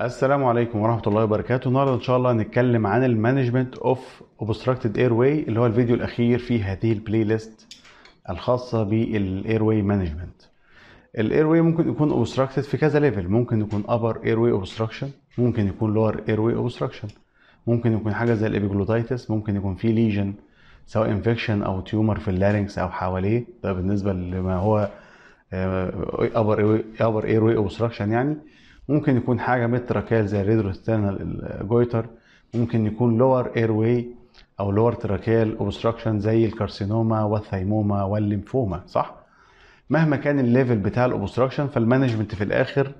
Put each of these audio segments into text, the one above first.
السلام عليكم ورحمة الله وبركاته. النهاردة إن شاء الله هنتكلم عن ال management of obstructed airway اللي هو الفيديو الأخير في هذه ال playlist الخاصة بال airway management ال airway ممكن يكون obstructed في كذا level ممكن يكون upper airway obstruction ممكن يكون lower airway obstruction. ممكن يكون حاجة زي ال epiglottitis ممكن يكون في lesion سواء infection أو tumor في ال larynx أو حواليه. ده بالنسبة لما هو upper airway upper airway obstruction يعني. ممكن يكون حاجة upper tracheal زي ال retrosternal goiter ممكن يكون lower airway أو lower tracheal obstruction زي ال carcinoma وال thymoma وال lymphoma صح؟ مهما كان ال level بتاع ال obstruction فال management في الآخر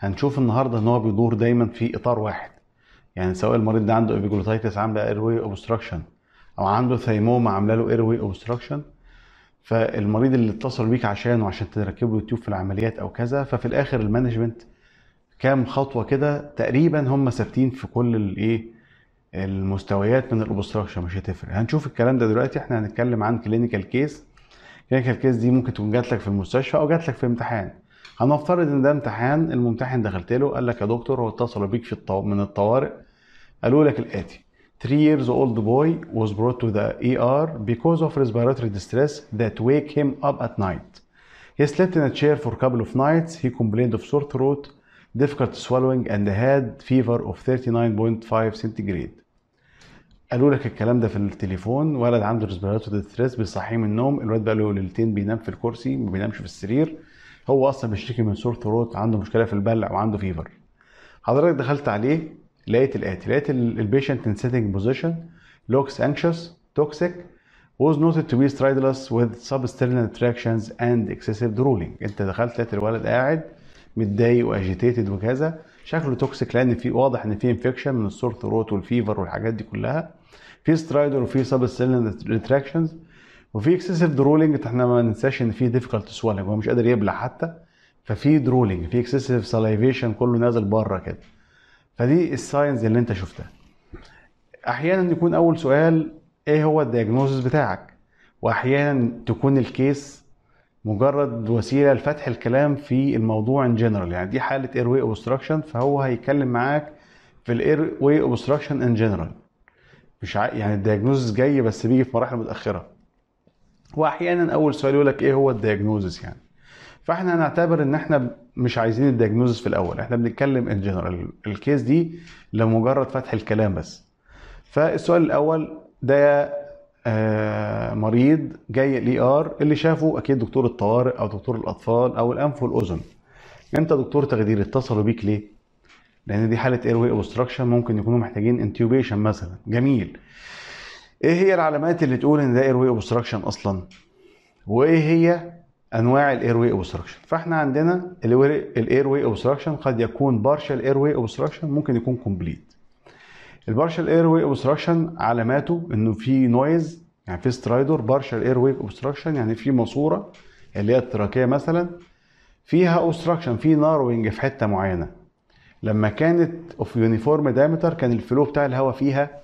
هنشوف النهارده إن هو بيدور دايما في إطار واحد. يعني سواء المريض ده عنده epiglottitis عاملة airway obstruction أو عنده thymoma عاملة له airway obstruction فالمريض اللي اتصل بيك عشانه عشان تركب له tube في العمليات أو كذا ففي الآخر ال management كام خطوة كده تقريبا هم ثابتين في كل الإيه المستويات من ال obstruction مش هتفرق. هنشوف الكلام ده دلوقتي إحنا هنتكلم عن clinical case clinical case دي ممكن تكون جات لك في المستشفى أو جات لك في امتحان. هنفترض إن ده امتحان الممتحن دخلت له قال لك يا دكتور هو اتصل بيك في الطو... من الطوارئ قالوا لك الآتي. 3 years old boy was brought to the ER because of respiratory distress that wake him up at night. He slept in a chair for a couple of nights. He complained of sore throat, difficult swallowing and had fever of 39.5 centigrade. قالوا لك الكلام ده في التليفون ولد عنده respiratory distress بيصحيه من النوم الولد بقى له ليلتين بينام في الكرسي ما بينامش في السرير. هو أصلا بيشتكي من sore throat عنده مشكلة في البلع وعنده فيفر حضرتك دخلت عليه لقيت الاتي لقيت ال patient in sitting position looks anxious toxic was noted to be stridulous with substernal retractions and excessive drooling. أنت دخلت لقيت الولد قاعد متضايق و agitated وكذا. شكله toxic لأن في واضح إن في infection من ال sore throat وال fever والحاجات دي كلها. في stridor وفي sub retractions وفي excessive drooling إحنا ما ننساش إن في difficult swallowing هو مش قادر يبلع حتى. ففي drooling في excessive salivation كله نازل بره كده. فدي ال signs اللي أنت شفتها. أحيانا يكون أول سؤال إيه هو ال diagnosis بتاعك؟ واحيانا تكون ال case مجرد وسيلة لفتح الكلام في الموضوع in general يعني دي حالة airway obstruction فهو هيتكلم معاك في ال airway obstruction in general مش ع... يعني ال diagnosis جاي بس بيجي في مراحل متأخرة. واحيانا أول سؤال يقول لك إيه هو ال diagnosis يعني؟ فإحنا هنعتبر إن إحنا مش عايزين ال diagnosis في الأول. إحنا بنتكلم in general ال case دي لمجرد فتح الكلام بس. فالسؤال الأول ده مريض جاي ال ER اللي شافه أكيد دكتور الطوارئ أو دكتور الأطفال أو الأنف والأذن. أنت دكتور تخدير اتصلوا بيك ليه؟ لأن دي حالة airway obstruction ممكن يكونوا محتاجين intubation مثلا. جميل. إيه هي العلامات اللي تقول إن ده airway obstruction أصلا؟ وإيه هي أنواع ال airway obstruction فإحنا عندنا ال airway obstruction قد يكون partial airway obstruction ممكن يكون complete ال partial airway obstruction علاماته انه في noise يعني في stridor partial airway obstruction يعني في ماسورة اللي هي ال trachea مثلا فيها obstruction في narrowing في حتة معينة. لما كانت of uniform diameter كان ال flow بتاع الهواء فيها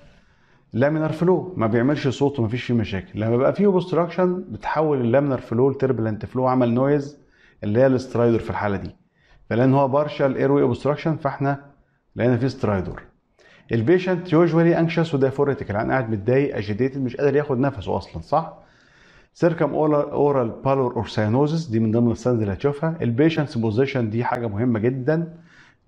laminar flow ما بيعملش صوت وما فيش فيه مشاكل. لما بقى فيه obstruction بتحول ال laminar flow ل turbulent flow عمل noise اللي هي ال stridor في الحالة دي. فلان هو partial airway obstruction فاحنا لقينا فيه stridor ال patient usually anxious و diaphoretic يعني قاعد متضايق agitated مش قادر ياخد نفسه أصلا صح؟ circumoral pallor or cyanosis دي من ضمن ال signs اللي هتشوفها. ال patient's position دي حاجة مهمة جدا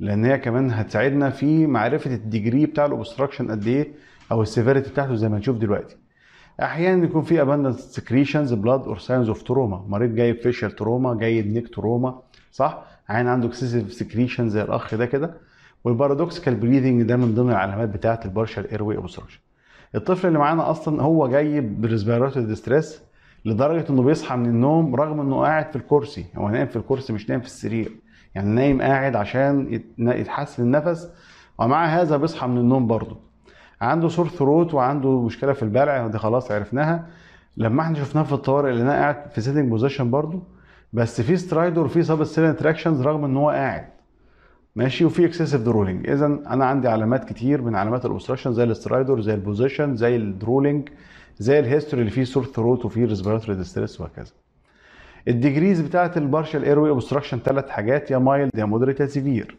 لأن هي كمان هتساعدنا في معرفة ال degree بتاع ال obstruction قد إيه أو ال severity بتاعته زي ما هنشوف دلوقتي. أحيانا يكون في abundant secretions blood or signs of trauma مريض جايب facial trauma جايب neck trauma صح؟ عيان عنده excessive secretion زي الأخ ده كده. وال paradoxical breathing ده من ضمن العلامات بتاعة ال partial airway الطفل اللي معانا أصلا هو جاي ب respiratory distress لدرجة إنه بيصحى من النوم رغم إنه قاعد في الكرسي. هو نايم في الكرسي مش نايم في السرير. يعني نايم قاعد عشان يتحسن النفس. ومع هذا بيصحى من النوم برضه. عنده sore throat وعنده مشكلة في البلع. ودي خلاص عرفناها. لما إحنا شفناه في الطوارئ لقيناه قاعد في sitting position برضه. بس في stridor وفي substernal retractions رغم إن هو قاعد. ماشي؟ وفي excessive drooling اذا أنا عندي علامات كتير من علامات ال obstruction زي ال stridor زي ال position زي ال drooling زي ال history اللي فيه sore throat وفيه respiratory distress وهكذا. ال degrees بتاعت ال partial airway obstruction ثلاث حاجات يا mild يا moderate يا severe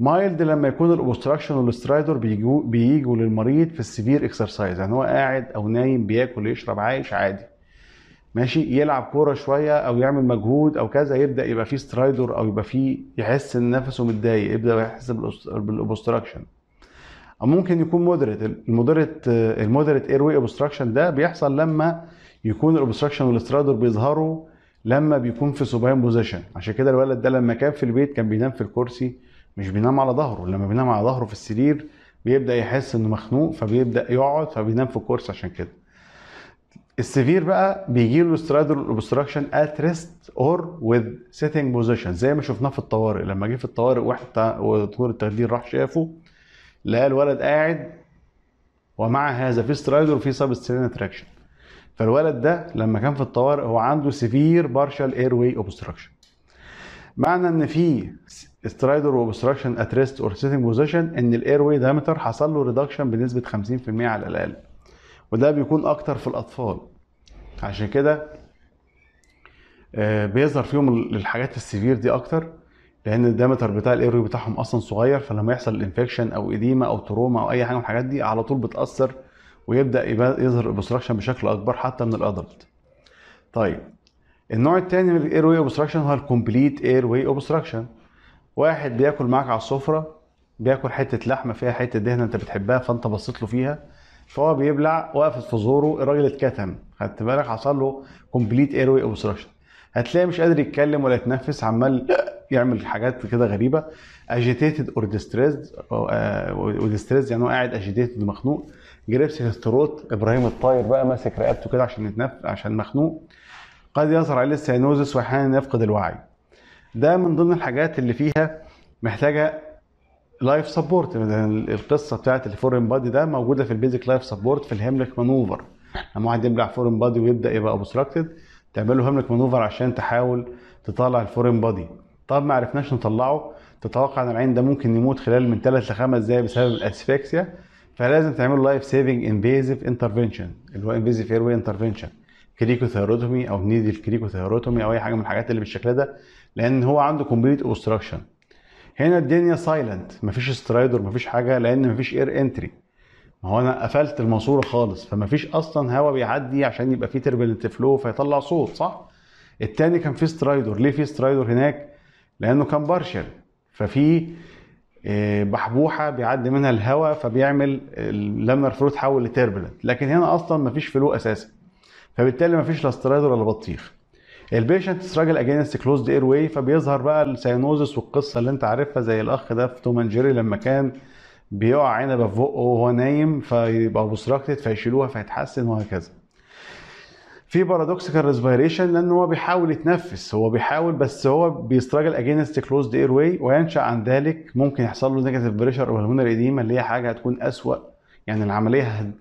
mild لما يكون ال obstruction وال stridor بيجوا بيجوا للمريض في ال severe exercise يعني هو قاعد أو نايم بياكل يشرب عايش عادي. ماشي يلعب كورة شوية أو يعمل مجهود أو كذا يبدأ يبقى فيه stridor أو يبقى فيه يحس إن نفسه متضايق يبدأ يحس بال obstruction أو ممكن يكون moderate ال moderate ال moderate air obstruction ده بيحصل لما يكون ال obstruction وال stridor بيظهروا لما بيكون في supine position عشان كده الولد ده لما كان في البيت كان بينام في الكرسي مش بينام على ظهره. لما بينام على ظهره في السرير بيبدأ يحس إنه مخنوق فبيبدأ يقعد فبينام في الكرسي عشان كده. ال severe بقى بيجي له stridor obstruction at rest or with sitting position زي ما شفناه في الطوارئ. لما جه في الطوارئ واحد ودكتور التخدير راح شافه لقى الولد قاعد ومع هذا في stridor وفي subtraction فالولد ده لما كان في الطوارئ هو عنده severe partial airway obstruction معنى إن في stridor obstruction at rest or sitting position إن ال airway diameter حصل له reduction بنسبة 50% على الأقل. وده بيكون أكتر في الأطفال. عشان كده بيظهر فيهم الحاجات ال severe دي أكتر لأن ال diameter بتاع ال airway بتاعهم أصلا صغير فلما يحصل ال infection أو edema أو trauma أو أي حاجة من الحاجات دي على طول بتأثر ويبدأ يظهر ال obstruction بشكل أكبر حتى من ال adult طيب النوع الثاني من ال airway obstruction هو ال complete airway obstruction واحد بياكل معاك على السفرة بياكل حتة لحمة فيها حتة دهنة أنت بتحبها فأنت بصيت له فيها فهو بيبلع وقفت في زوره الراجل اتكتم. خدت بالك؟ حصل له complete airway obstruction هتلاقيه مش قادر يتكلم ولا يتنفس عمال يعمل حاجات كده غريبة. agitated or distressed و distressed يعني هو قاعد agitated مخنوق. grips في ال throat إبراهيم الطاير بقى ماسك رقبته كده عشان يتنفس عشان مخنوق. قد يظهر عليه ال cyanosis وأحيانا يفقد الوعي. ده من ضمن الحاجات اللي فيها محتاجة life support القصة بتاعت ال foreign body ده موجودة في ال basic life support في ال Heimlich maneuver لما واحد يبلع foreign body ويبدأ يبقى obstructed تعمل له Heimlich maneuver عشان تحاول تطلع ال foreign body طب ما عرفناش نطلعه. تتوقع إن العيان ده ممكن يموت خلال من 3 ل 5 دقايق بسبب ال asphyxia. فلازم تعمل life saving invasive intervention اللي هو invasive airway intervention cricothyrotomy أو needle cricothyrotomy أو أي حاجة من الحاجات اللي بالشكل ده لأن هو عنده complete obstruction هنا الدنيا silent مفيش stridor مفيش حاجة لأن مفيش air entry ما هو أنا قفلت الماسورة خالص فمفيش أصلا هواء بيعدي عشان يبقى فيه turbulent flow فيطلع صوت صح؟ التاني كان فيه stridor ليه فيه stridor هناك؟ لأنه كان partial ففي بحبوحة بيعدي منها الهواء فبيعمل ال laminar flow تحول ل turbulent لكن هنا أصلا مفيش flow أساسا. فبالتالي مفيش لا stridor ولا بطيخ. ال patient struggle against closed airway فبيظهر بقى ال cyanosis والقصة اللي انت عارفها زي الأخ ده في توم جيري لما كان بيقع عنبه في بقه وهو نايم فيبقى obstructed فيشيلوها فيتحسن وهكذا. في paradoxical respiration لأن هو بيحاول يتنفس هو بيحاول بس هو بي struggle against closed airway وينشأ عن ذلك ممكن يحصل له negative pressure أو pulmonary edema اللي هي حاجة هتكون أسوأ. يعني العملية هد...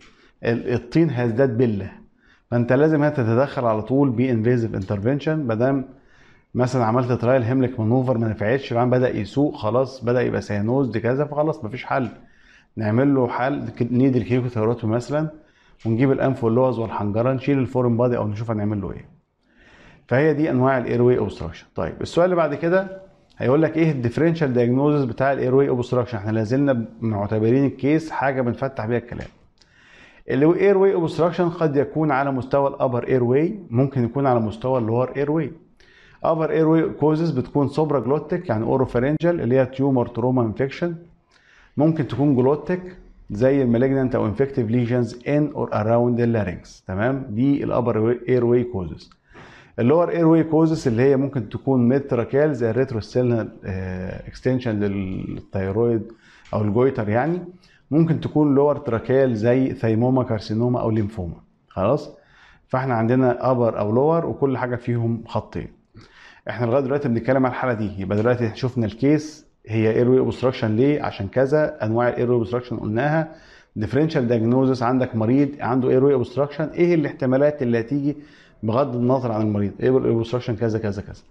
الطين هيزداد بله فانت لازم تتدخل على طول ب invasive intervention ما دام مثلا عملت trial Heimlich maneuver ما نفعتش العيان بدأ يسوق خلاص بدأ يبقى cyanosed كذا فخلاص مفيش حل. نعمل له حل needle cricothyrotomy مثلا ونجيب الأنف واللوز والحنجرة نشيل ال foreign body أو نشوف هنعمل له إيه. فهي دي أنواع ال airway obstruction طيب السؤال اللي بعد كده هيقول لك إيه ال differential diagnosis بتاع ال airway obstruction إحنا لازلنا معتبرين ال case حاجة بنفتح بيها الكلام. ال airway obstruction قد يكون على مستوى ال upper airway ممكن يكون على مستوى ال lower airway upper airway causes بتكون supraglottic يعني oropharyngeal اللي هي tumor trauma infection ممكن تكون glottic زي ال malignant أو infective lesions in or around ال larynx تمام؟ دي ال upper airway causes ال lower airway causes اللي هي ممكن تكون mid tracheal زي ال retrosternal extension لل thyroid أو ال goiter يعني. ممكن تكون lower tracheal زي thymoma carcinoma أو ليمفوما. خلاص؟ فإحنا عندنا upper أو lower وكل حاجة فيهم خطين. إحنا لغاية دلوقتي بنتكلم على الحالة دي. يبقى دلوقتي شفنا ال case هي airway obstruction ليه؟ عشان كذا أنواع ال airway obstruction قلناها. differential diagnosis عندك مريض عنده airway obstruction إيه الاحتمالات اللي هتيجي بغض النظر عن المريض؟ airway obstruction كذا كذا كذا.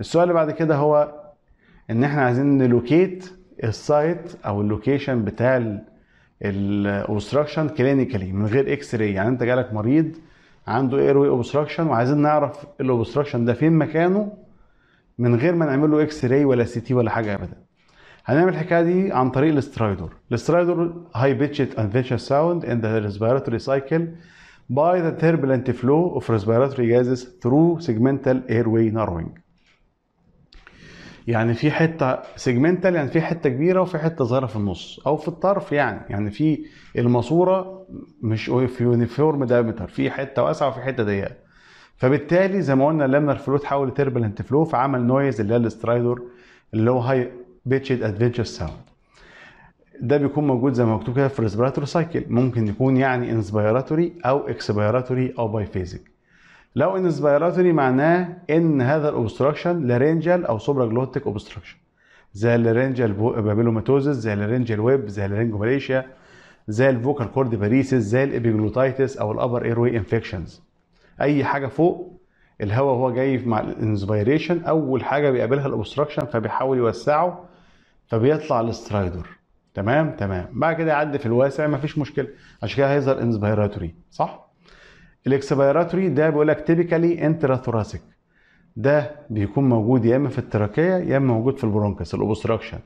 السؤال اللي بعد كده هو إن إحنا عايزين ن locate ال site أو ال location بتاع ال obstruction clinically من غير X-ray يعني انت جالك مريض عنده airway obstruction وعايزين نعرف ال obstruction ده فين مكانه من غير ما نعمل له X-ray ولا CT ولا حاجة ابدا. هنعمل الحكاية دي عن طريق ال stridor. ال stridor high pitched adventitious sound in the respiratory cycle by the turbulent flow of respiratory gases through segmental airway narrowing. يعني في حتة segmental يعني في حتة كبيرة وفي حتة صغيرة في النص أو في الطرف يعني. يعني في الماسورة مش في uniform diameter في حتة واسعة وفي حتة ضيقة. فبالتالي زي ما قلنا ال laminar flow تحول ل turbulent flow فعمل noise اللي هي ال stridor اللي هو high pitched adventitious sound ده بيكون موجود زي ما مكتوب كده في ال respiratory cycle ممكن يكون يعني inspiratory أو expiratory أو biphasic لو inspiratory معناه ان هذا ال obstruction laryngeal أو supraglottic obstruction زي ال laryngeal papillomatosis زي ال laryngeal web زي ال laryngomalacia زي ال vocal cord paresis زي ال epiglottitis أو ال upper airway infections اي حاجة فوق الهواء هو جاي مع ال inspiration اول حاجة بيقابلها ال obstruction فبيحاول يوسعه فبيطلع ال stridor. تمام؟ تمام. بعد كده يعدي في الواسع مفيش مشكلة. عشان كده هيظهر inspiratory صح؟ ال expiratory ده بيقول لك typically intrathoracic ده بيكون موجود يا إما في ال trachea يا إما موجود في ال bronchus ال obstruction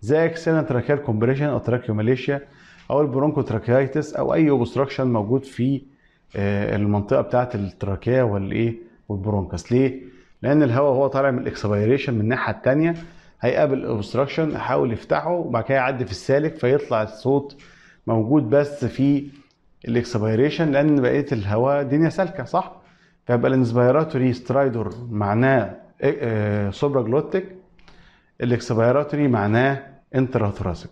زي external tracheal compression أو tracheomalacia أو ال bronchotracheitis أو أي obstruction موجود في المنطقة بتاعة trachea والإيه؟ وال bronchus. ليه؟ لأن الهواء هو طالع من ال expiration من الناحية الثانية هيقابل ال obstruction يحاول يفتحه وبعد كده يعدي في السالك فيطلع الصوت موجود بس في ال expiration لأن بقية الهواء الدنيا سالكة صح؟ فيبقى ال inspiratory stridor معناه supraglottic ال expiratory معناه intrathoracic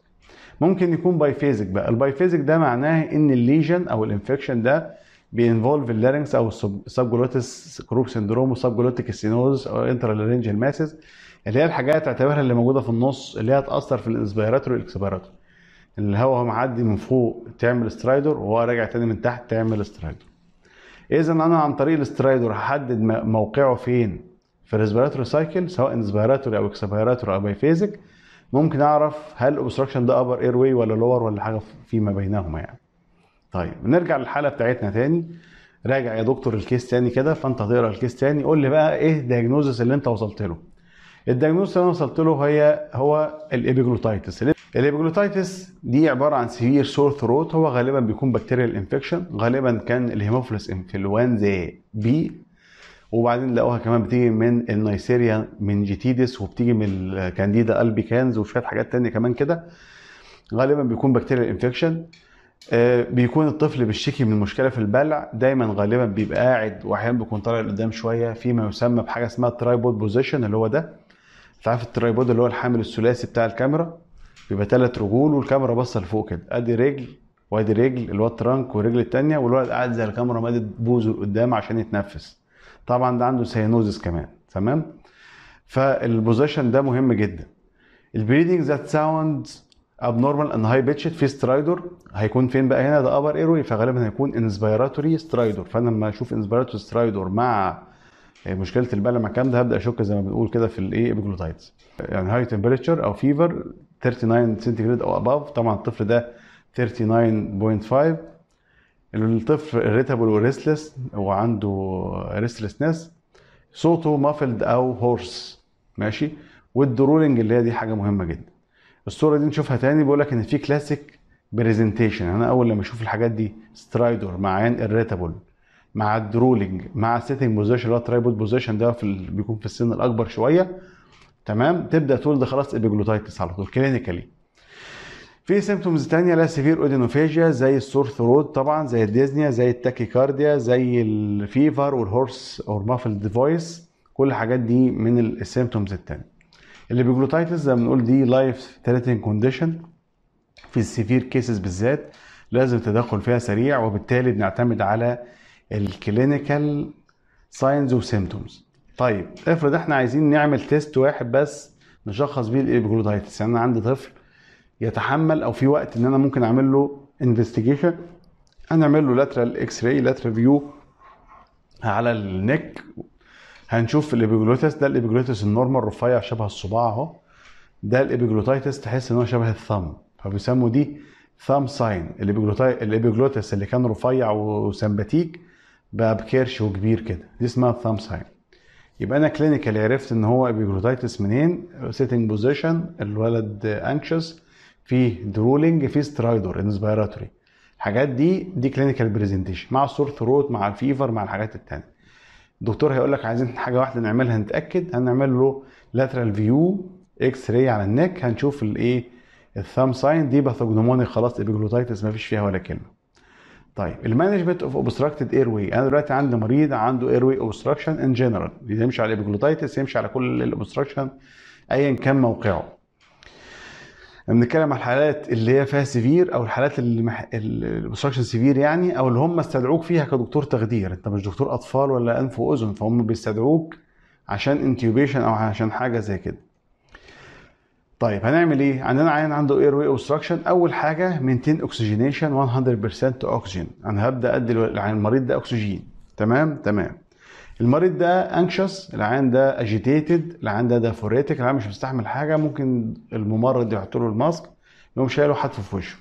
ممكن يكون biphasic بقى. ال biphasic ده معناه إن ال lesion أو ال infection ده ب involve ال larynx أو ال subglottis croup syndrome و subglottic stenosis أو intralaryngeal masses اللي هي الحاجات تعتبرها اللي موجودة في النص اللي هي هتأثر في ال inspiratory وال expiratory. الهواء هو معدي من فوق تعمل stridor وهو راجع تاني من تحت تعمل stridor اذا أنا عن طريق ال stridor هحدد موقعه فين؟ في ال respiratory cycle سواء inspiratory أو expiratory أو biphasic ممكن أعرف هل ال obstruction ده upper airway ولا lower ولا حاجة فيما بينهما يعني. طيب نرجع للحالة بتاعتنا تاني. راجع يا دكتور ال case تاني كده فأنت هتقرأ ال case تاني. قول لي بقى إيه ال diagnosis اللي أنت وصلت له. ال diagnosis اللي أنا وصلت له هي هو ال epiglottitis. ال epiglottitis دي عبارة عن severe sore throat هو غالبا بيكون bacterial infection غالبا كان ال Haemophilus influenzae B وبعدين لقوها كمان بتيجي من ال Neisseria meningitidis وبتيجي من ال Candida albicans وشوية حاجات تانية كمان كده. غالبا بيكون bacterial infection بيكون الطفل بيشتكي من مشكلة في البلع. دايما غالبا بيبقى قاعد واحيانا بيكون طالع لقدام شوية. فيما يسمى بحاجة اسمها tripod position اللي هو ده. انت عارف ال tripod اللي هو الحامل الثلاثي بتاع الكاميرا؟ بيبقى ثلاث رجول والكاميرا باصة لفوق كده. أدي رجل وأدي رجل اللي هو ال trunk والرجل الثانية والولد قاعد زي الكاميرا مادد بوزه لقدام عشان يتنفس. طبعا ده عنده cyanosis كمان. تمام؟ فال position ده مهم جدا. ال breathing that sound abnormal and high pitched في stridor هيكون فين بقى هنا؟ ده upper airway فغالبا هيكون inspiratory stridor. فأنا لما أشوف inspiratory stridor مع مشكلة البلع مع الكلام ده هبدأ أشك زي ما بنقول كده في الإيه epiglottitis يعني high temperature أو fever 39 سنتيجريد أو above طبعا الطفل ده 39.5 الطفل irritable و restless وعنده restlessness صوته muffled أو hoarse ماشي؟ وال drooling اللي هي دي حاجة مهمة جدا. الصورة دي نشوفها تاني بيقول لك إن في classic presentation أنا أول لما أشوف الحاجات دي stridor مع عين irritable. مع ال drooling مع ال sitting position اللي هو tripod position ده في. بيكون في السن الأكبر شوية. تمام؟ تبدأ تقول ده خلاص epiglottitis على طول clinically في symptoms تانية لا severe odynophagia زي ال sore throat طبعا زي ال dyspnea زي ال tachycardia زي ال fever وال hoarse أو muffled voice كل الحاجات دي من ال symptoms التانية. ال epiglottitis زي ما بنقول دي life threatening condition في ال severe cases بالذات لازم تدخل فيها سريع وبالتالي بنعتمد على ال clinical signs و symptoms طيب افرض إحنا عايزين نعمل test واحد بس نشخص بيه ال epiglottitis يعني أنا عندي طفل يتحمل أو في وقت إن أنا ممكن أعمل له investigation هنعمل له lateral X-ray lateral view على ال neck. هنشوف ال epiglottis ده ال epiglottis ال normal رفيع شبه الصباع أهو. ده ال epiglottitis تحس إن هو شبه ال thumb فبيسموا دي thumb sign ال epiglottis اللي كان رفيع وسمباتيك بقى بكرش وكبير كده. دي اسمها thumb sign يبقى أنا clinically عرفت إن هو epiglottitis منين؟ sitting position الولد anxious في drooling في stridor inspiratory الحاجات دي دي clinical presentation مع ال sore throat مع ال fever مع الحاجات التانية. الدكتور هيقول لك عايزين حاجة واحدة نعملها نتأكد. هنعمل له lateral view X-ray على ال neck. هنشوف الايه ال thumb sign دي pathognomonic خلاص epiglottitis ما فيش فيها ولا كلمة. طيب ال management of obstructed airway أنا دلوقتي عندي مريض عنده airway obstruction in general يمشي على ال epiglottitis يمشي على كل ال obstruction ايا كان موقعه. بنتكلم على الحالات اللي هي فيها severe أو الحالات اللي مح... ال obstruction severe يعني أو اللي هم استدعوك فيها كدكتور تخدير. أنت مش دكتور أطفال ولا أنف وأذن فهم بيستدعوك عشان intubation أو عشان حاجة زي كده. طيب هنعمل إيه؟ عندنا عيان عنده airway obstruction أول حاجة maintain oxygenation 100% اوكسجين أنا هبدأ أدي المريض ده اكسجين تمام؟ تمام. المريض ده anxious العيان ده agitated العيان ده diaphoretic العيان مش مستحمل حاجة. ممكن الممرض يحط له ال mask يقوم شايله حاطه في وشه.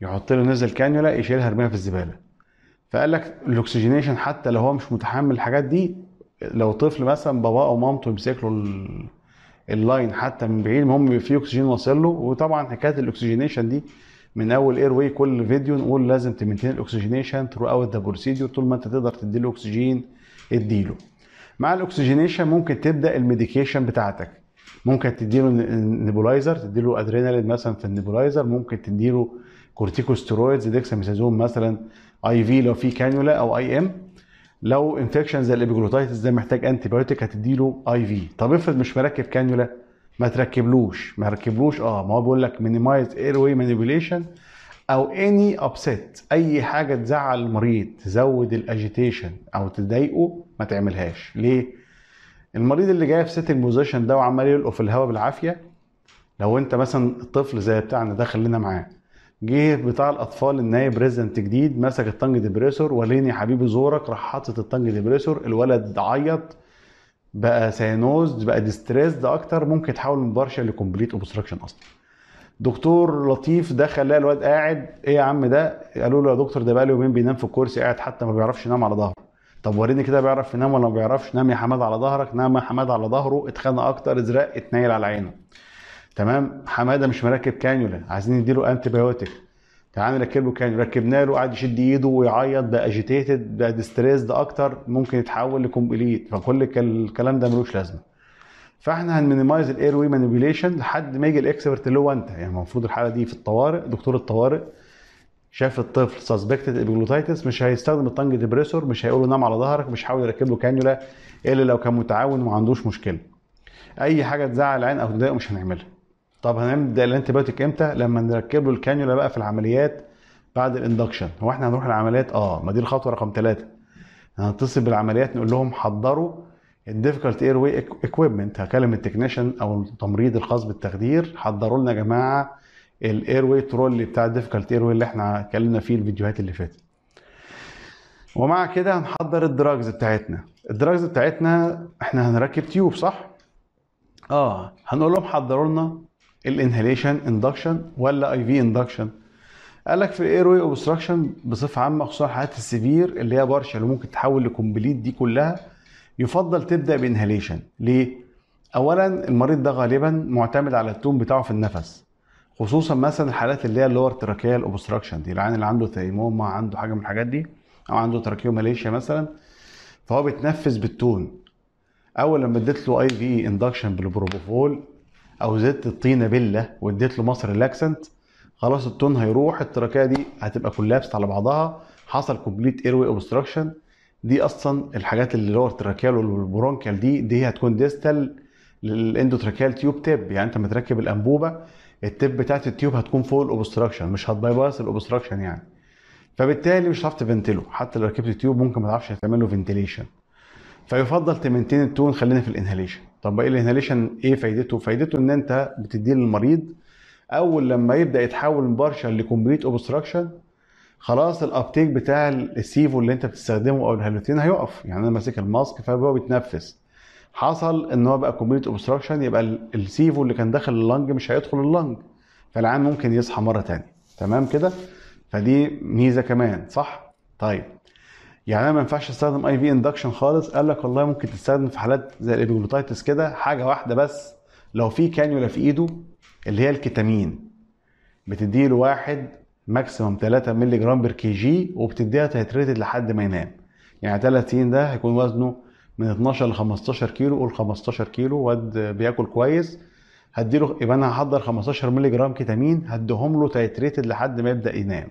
يحط له nasal cannula يشيلها يرميها في الزبالة. فقال لك ال oxygenation حتى لو هو مش متحمل الحاجات دي لو طفل مثلا باباه أو مامته يمسك له ال line حتى من بعيد المهم في أكسجين واصل له. وطبعا حكاية ال oxygenation دي من أول airway كل فيديو نقول لازم ت maintain ال oxygenation throughout the procedure طول ما أنت تقدر تدي له أكسجين اديله مع ال oxygenation ممكن تبدأ ال medication بتاعتك. ممكن تديله nebulizer تديله ادرينالين مثلا في ال nebulizer ممكن تديله corticosteroids dexamethasone مثلا IV لو في كانيولا أو IM لو infection زي ال epiglottitis ده محتاج antibiotic هتديله IV طب افرض مش مركب كانيولا ما تركبلوش. ما ركبلوش آه ما هو بيقول لك minimize airway manipulation أو any upset أي حاجة تزعل المريض تزود ال agitation أو تضايقه ما تعملهاش. ليه؟ المريض اللي جاي في sitting position ده وعمال يلقوا في الهواء بالعافية لو أنت مثلا الطفل زي بتاعنا ده خلينا معاه. جه بتاع الأطفال النايب present جديد مسك ال tongue depressor وريني يا حبيبي زورك راح حاطط ال tongue depressor الولد عيط بقى cyanosed بقى distressed أكتر ممكن تحول من partial ل complete obstruction أصلا. دكتور لطيف دخل لقى الواد قاعد إيه يا عم ده؟ قالوا له يا دكتور ده بقى له يومين بينام في الكرسي قاعد حتى ما بيعرفش ينام على ظهره. طب وريني كده بيعرف ينام ولا ما بيعرفش؟ نام يا حمادة على ظهرك نام يا حمادة على ظهره اتخانق أكتر ازرق اتنيل على عينه. تمام؟ حماده مش مركب كانيولا عايزين نديله antibiotic تعالى نركب له كانيولا. ركبنا له قعد يشد ايده ويعيط بقى agitated بقى distressed أكتر ممكن يتحول ل complete فكل الكلام ده ملوش لازمة. فاحنا ه ن minimize ال airway manipulation لحد ما يجي ال expert اللي هو انت. يعني المفروض الحالة دي في الطوارئ دكتور الطوارئ شاف الطفل suspected epiglottitis مش هيستخدم ال tongue depressor مش هيقول له نام على ظهرك مش هيحاول يركب له كانيولا إلا لو كان متعاون وما عندوش مشكلة. أي حاجة تزعل العيان أو تضايقه مش هنعملها. طب هنبدا ال antibiotic إمتى؟ لما نركب له الكانيولا بقى في العمليات بعد ال induction هو إحنا هنروح العمليات؟ آه ما دي الخطوة رقم ثلاثة هنتصل بالعمليات نقول لهم حضروا ال difficult airway equipment هكلم ال technician أو التمريض الخاص بالتخدير. حضروا لنا يا جماعة ال airway trolley بتاع ال difficult airway اللي إحنا اتكلمنا فيه الفيديوهات اللي فاتت. ومع كده هنحضر ال drugs بتاعتنا. ال drugs بتاعتنا إحنا هنركب tube صح؟ آه هنقول لهم حضروا لنا ال inhalation induction ولا IV induction قال لك في ال airway obstruction بصفة عامة خصوصا الحالات ال severe اللي هي partial وممكن تحول ل complete دي كلها. يفضل تبدأ ب inhalation ليه؟ اولا المريض ده غالبا معتمد على ال tone بتاعه في النفس خصوصا مثلا الحالات اللي هي ال lower tracheal obstruction دي العيان اللي عنده thymoma عنده حاجة من الحاجات دي أو عنده tracheomalacia مثلا فهو بيتنفس بال tone. أول لما اديت له IV induction بال propofol أو زدت الطينة بله واديت له muscle relaxant خلاص ال tone هيروح ال trachea دي هتبقى collapsed على بعضها. حصل complete airway obstruction دي أصلا الحاجات اللي هو ال tracheal وال bronchial دي دي هتكون distal لل endotracheal tube tip يعني أنت لما تركب الأنبوبة ال tip بتاعت ال tube هتكون فوق ال obstruction مش هت bypass ال obstruction يعني. فبالتالي مش هتعرف ت ventilate له. حتى لو ركبت ال tube ممكن ما تعرفش تعمل له ventilation فيفضل ت maintain ال tone خلينا في ال inhalation طب إيه ال inhalation إيه فايدته؟ فايدته إن أنت بتديه للمريض. أول لما يبدأ يتحول من partial ل complete obstruction خلاص ال uptake بتاع ال sevo اللي أنت بتستخدمه أو ال halothane هيقف. يعني أنا ماسك ال mask فهو بيتنفس. حصل إن هو بقى complete obstruction يبقى ال sevo اللي كان داخل ال lung مش هيدخل ال lung فالعيان ممكن يصحى مرة تانية. تمام كده؟ فدي ميزة كمان صح؟ طيب. يعني أنا ما ينفعش أستخدم IV induction خالص. قال لك والله ممكن تستخدم في حالات زي ال epiglottitis كده حاجة واحدة بس. لو في كانيولا في إيده اللي هي الكتامين بتديله واحد maximum 3 مللي جرام per kg وبتديها titrated لحد ما ينام. يعني 3 سنين ده هيكون وزنه من 12 ل 15 كيلو. قول 15 كيلو واد بياكل كويس. هديله يبقى أنا هحضر 15 مللي جرام كيتامين هديهم له titrated لحد ما يبدأ ينام.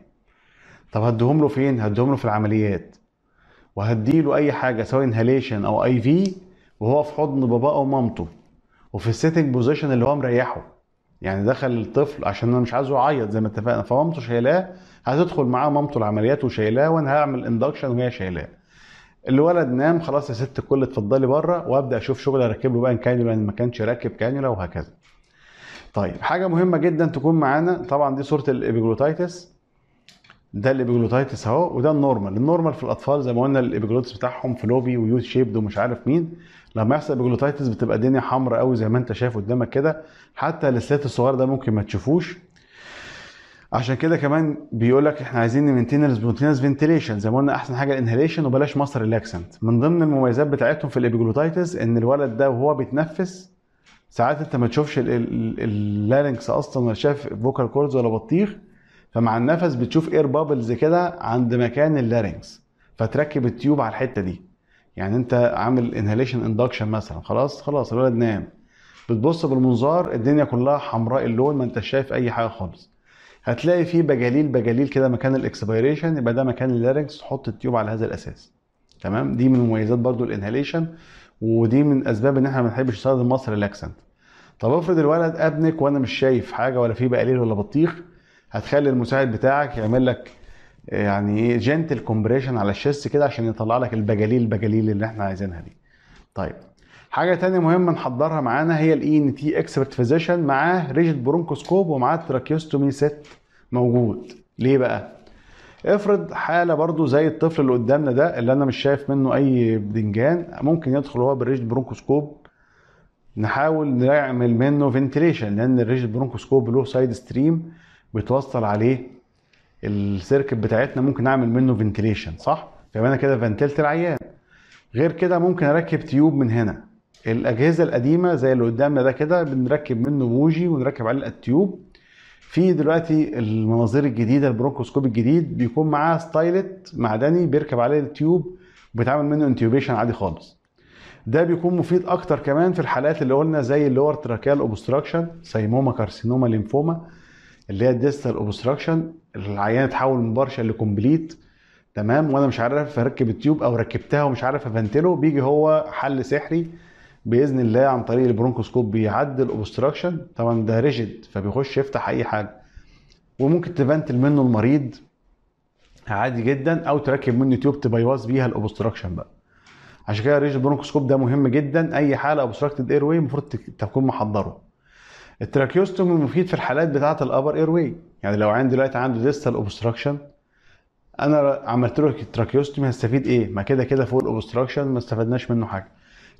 طب هديهم له فين؟ هديهم له في العمليات. وهديله أي حاجة سواء inhalation أو IV وهو في حضن باباه أو مامته وفي ال sitting position اللي هو مريحه. يعني دخل الطفل عشان أنا مش عايزه يعيط زي ما اتفقنا فمامته شايلاه هتدخل معاه مامته العمليات وشايلاه وأنا هعمل induction وهي شايلاه. الولد نام خلاص يا ست الكل اتفضلي بره وأبدأ أشوف شغل أركب له بقى كانيولا ان ما كانش راكب كانيولا وهكذا. طيب حاجة مهمة جدا تكون معانا طبعا دي صورة ال epiglottitis. ده ال epiglottitis اهو وده ال normal. ال normal في الأطفال زي ما قلنا ال epiglottis بتاعهم floppy و U-shaped ومش عارف مين. لما يحصل epiglottitis بتبقى الدنيا حمراء قوي زي ما انت شايف قدامك كده. حتى ال slit الصغير ده ممكن ما تشوفوش. عشان كده كمان بيقول لك إحنا عايزين ن maintain ال spontaneous ventilation زي ما قلنا أحسن حاجة ال inhalation وبلاش muscle relaxant من ضمن المميزات بتاعتهم في ال epiglottitis إن الولد ده وهو بيتنفس ساعات أنت ما تشوفش ال larynx أصلا ولا شايف vocal cords ولا بطيخ فمع النفس بتشوف air bubbles كده عند مكان ال larynx فتركب ال tube على الحتة دي. يعني انت عامل inhalation induction مثلا خلاص خلاص الولد نام. بتبص بالمنظار الدنيا كلها حمراء اللون ما انت شايف أي حاجة خالص. هتلاقي فيه بقاليل بقاليل كده مكان ال expiration يبقى ده مكان ال larynx تحط ال tube على هذا الأساس. تمام؟ دي من مميزات برضو ال inhalation ودي من أسباب إن إحنا ما بنحبش نستخدم muscle relaxant طب افرض الولد apneic وأنا مش شايف حاجة ولا فيه بقاليل ولا بطيخ هتخلي المساعد بتاعك يعمل لك يعني إيه gentle compression على ال chest كده عشان يطلع لك البقاليل البقاليل اللي إحنا عايزينها دي. طيب حاجة تانية مهمة نحضرها معانا هي ال ENT expert physician معاه rigid bronchoscope ومعاه tracheostomy set موجود. ليه بقى؟ افرض حالة برضو زي الطفل اللي قدامنا ده اللي أنا مش شايف منه أي بدنجان ممكن يدخل هو بال rigid bronchoscope نحاول نعمل منه ventilation لأن ال rigid bronchoscope له side stream بيتوصل عليه ال circuit بتاعتنا ممكن نعمل منه ventilation صح؟ فيبقى أنا كده ventilate ت العيان. غير كده ممكن أركب tube من هنا. الأجهزة القديمة زي اللي قدامنا ده كده بنركب منه بوجي ونركب عليه ال tube في دلوقتي المناظير الجديدة ال bronchoscope الجديد بيكون معاه stylet معدني بيركب عليه ال tube وبيتعمل منه intubation عادي خالص. ده بيكون مفيد أكتر كمان في الحالات اللي قلنا زي ال lower tracheal obstruction thymoma carcinoma lymphoma اللي هي ال distal obstruction العيان اتحول من partial ل complete تمام؟ وأنا مش عارف أركب ال tube أو ركبتها ومش عارف أ ventilate له بيجي هو حل سحري بإذن الله عن طريق ال bronchoscope بيعدل ال obstruction طبعا ده rigid فبيخش يفتح أي حاجة. وممكن ت ventilate منه المريض عادي جدا أو تركب منه tube ت bypass بيها ال obstruction بقى. عشان كده ال rigid bronchoscope ده مهم جدا. أي حالة obstructed airway المفروض تكون محضره. ال tracheostomy مفيد في الحالات بتاعة ال upper airway يعني لو عندي دلوقتي عنده distal obstruction أنا عملت له tracheostomy هستفيد إيه؟ ما كده كده فوق ال obstruction ما استفدناش منه حاجة.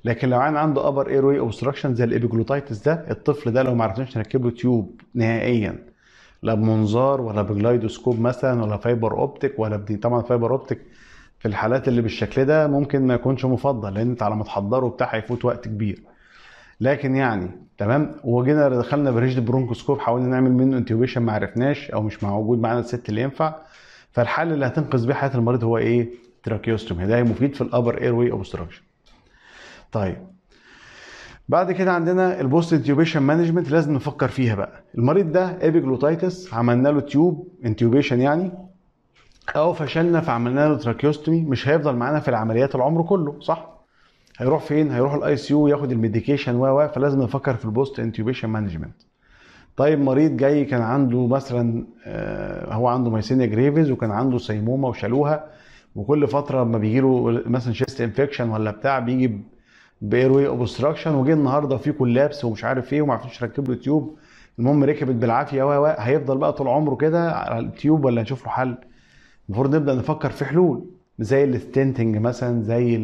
لكن لو عيان عنده upper airway obstruction زي ال epiglottitis ده الطفل ده لو ما عرفناش نركب له tube نهائيا لا بمنظار ولا ب GlideScope مثلا ولا fiberoptic ولا بدي طبعا fiberoptic في الحالات اللي بالشكل ده ممكن ما يكونش مفضل لأن أنت على ما تحضره بتاع هيفوت وقت كبير. لكن يعني تمام؟ وجينا دخلنا ب rigid bronchoscope حاولنا نعمل منه intubation ما عرفناش أو مش موجود معانا ال set اللي ينفع. فالحل اللي هتنقذ بيه حياة المريض هو إيه؟ tracheostomy ده مفيد في ال upper airway obstruction طيب. بعد كده عندنا ال post intubation management لازم نفكر فيها بقى. المريض ده epiglottitis عملنا له tube intubation يعني أو فشلنا فعملنا له tracheostomy مش هيفضل معانا في العمليات العمر كله صح؟ هيروح فين؟ هيروح ال ICU ياخد ال medication و فلازم نفكر في ال post intubation management طيب مريض جاي كان عنده مثلا هو عنده myasthenia gravis وكان عنده thymoma وشالوها وكل فترة لما بيجي له مثلا chest infection ولا بتاع بيجي ب airway obstruction وجه النهارده في collapse ومش عارف إيه وما عرفوش يركب له tube المهم ركبت بالعافية و هيفضل بقى طول عمره كده على ال tube ولا نشوف له حل؟ المفروض نبدأ نفكر في حلول زي ال stenting مثلا زي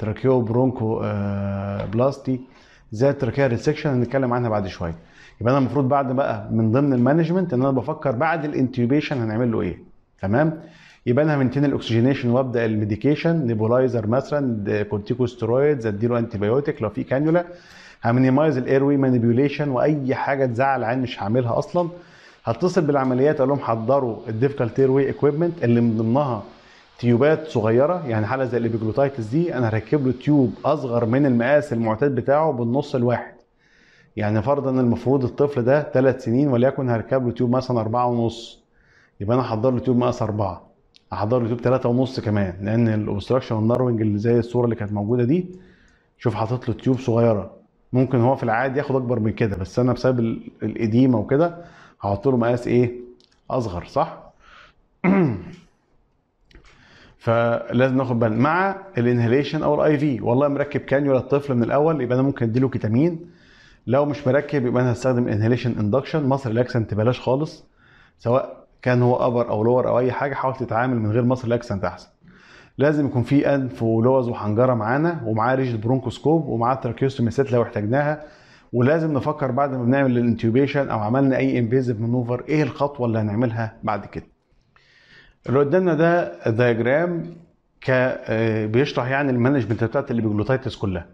ال tracheobronchoplasty زي ال tracheal resection هنتكلم عنها بعد شوية. يبقى أنا المفروض بعد بقى من ضمن ال management إن أنا بفكر بعد ال intubation هنعمل له إيه. تمام؟ يبقى أنا ه maintain ال oxygenation وأبدأ ال medication nebulizer مثلا corticosteroids أديله antibiotic لو في كانيولا. ه minimize ال airway manipulation وأي حاجة تزعل العيان مش هعملها أصلا. هتصل بالعمليات أقول لهم حضروا ال difficult airway equipment اللي من ضمنها tubeات صغيرة يعني حالة زي ال epiglottitis دي أنا هركب له tube أصغر من المقاس المعتاد بتاعه بالنص الواحد. يعني فرضا المفروض الطفل ده ثلاث سنين وليكن هركب له tube مثلا أربعة ونص يبقى أنا هحضر له tube مقاس أربعة. هحضر له tube ثلاثة ونص كمان لأن ال obstruction وال narrowing اللي زي الصورة اللي كانت موجودة دي شوف حاطط له tube صغيرة. ممكن هو في العادي ياخد أكبر من كده بس أنا بسبب ال edema وكده هحط له مقاس إيه؟ أصغر صح؟ فلازم ناخد بالنا. مع ال inhalation أو ال IV والله مركب كانيولا الطفل من الأول يبقى أنا ممكن أديله كيتامين. لو مش مركب يبقى أنا هستخدم inhalation induction. muscle relaxant بلاش خالص سواء كان هو upper أو lower أو أي حاجة حاول تتعامل من غير muscle relaxant أحسن. لازم يكون في أنف ولوز وحنجرة معانا ومعاه rigid bronchoscope ومعاه tracheostomy set لو احتاجناها. ولازم نفكر بعد ما بنعمل ال intubation أو عملنا أي invasive maneuver إيه الخطوة اللي هنعملها بعد كده؟ اللي قدامنا ده diagram ك بيشرح يعني ال management بتاعت ال epiglottitis كلها.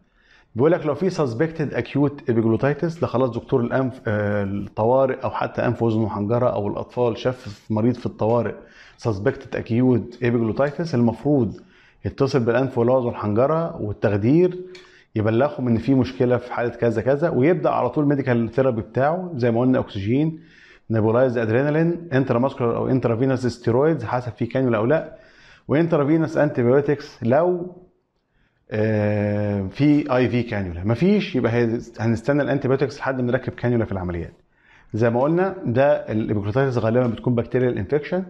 بيقول لك لو في suspected acute epiglottitis ده خلاص دكتور الانف الطوارئ أو حتى أنف واذن وحنجرة أو الأطفال شاف مريض في الطوارئ suspected acute epiglottitis المفروض يتصل بالأنف واللوز والحنجرة والتخدير يبلغهم إن في مشكلة في حالة كذا كذا ويبدأ على طول medical therapy بتاعه زي ما قلنا oxygen nebulized adrenaline intramuscular أو intravenous steroids حسب في كانيولا أو لا. و intravenous antibiotics لو في IV cannula مفيش يبقى هنستنى ال antibiotics لحد ما نركب كانيولا في العمليات. زي ما قلنا ده ال epiglottitis غالبا بتكون bacterial infection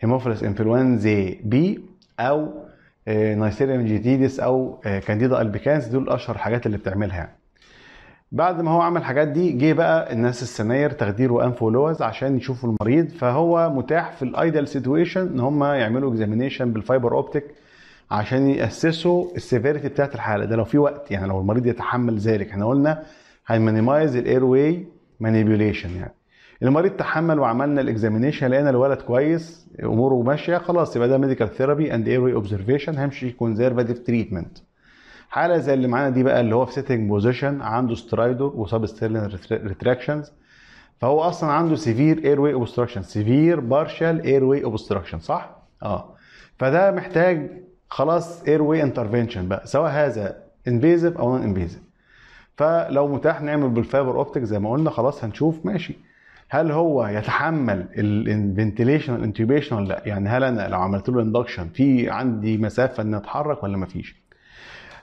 Haemophilus influenzae B أو Neisseria meningitidis أو Candida albicans دول أشهر الحاجات اللي بتعملها يعني. بعد ما هو عمل الحاجات دي جه بقى الناس ال seniors تخدير وانف ولوز عشان يشوفوا المريض. فهو متاح في ال ideal situation إن هم يعملوا examination بال fiberoptic عشان ي assess وا ال severity بتاعت الحالة. ده لو في وقت يعني لو المريض يتحمل ذلك. إحنا قلنا هن minimize ال airway manipulation يعني. المريض تحمل وعملنا ال examination لقينا الولد كويس أموره ماشية خلاص يبقى ده medical therapy and airway observation همشي conservative treatment حالة زي اللي معانا دي بقى اللي هو في sitting position عنده stridor و substernal retractions فهو أصلا عنده severe airway obstruction severe partial airway obstruction صح؟ آه. فده محتاج خلاص airway intervention بقى سواء هذا invasive أو non invasive فلو متاح نعمل بال fiberoptic زي ما قلنا خلاص هنشوف ماشي. هل هو يتحمل ال ventilation وال intubation ولا لأ؟ يعني هل أنا لو عملت له induction في عندي مسافة ان أتحرك ولا مفيش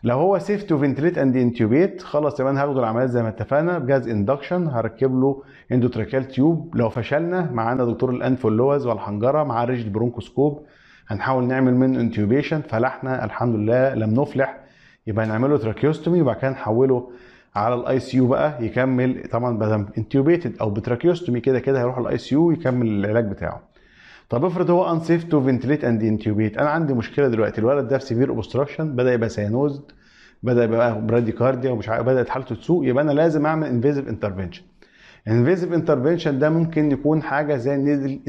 لو هو safe to ventilate and intubate خلاص يبقى أنا هاخد العمليات زي ما اتفقنا بجهاز induction هركب له endotracheal tube لو فشلنا معانا دكتور الأنف واللوز والحنجرة معاه rigid bronchoscope هنحاول نعمل منه intubation فلحنا الحمد لله لم نفلح. يبقى نعمله tracheostomy وبعد كده نحوله على ال ICU بقى يكمل. طبعا بدل intubated أو ب tracheostomy كده كده هيروح ال ICU يكمل العلاج بتاعه. طب افرض هو unsafe to ventilate and intubate أنا عندي مشكلة دلوقتي. الولد ده في severe obstruction بدأ يبقى cyanosed بدأ يبقى bradycardia ومش عارف بدأت حالته تسوء يبقى أنا لازم أعمل invasive intervention invasive intervention ده ممكن يكون حاجة زي needle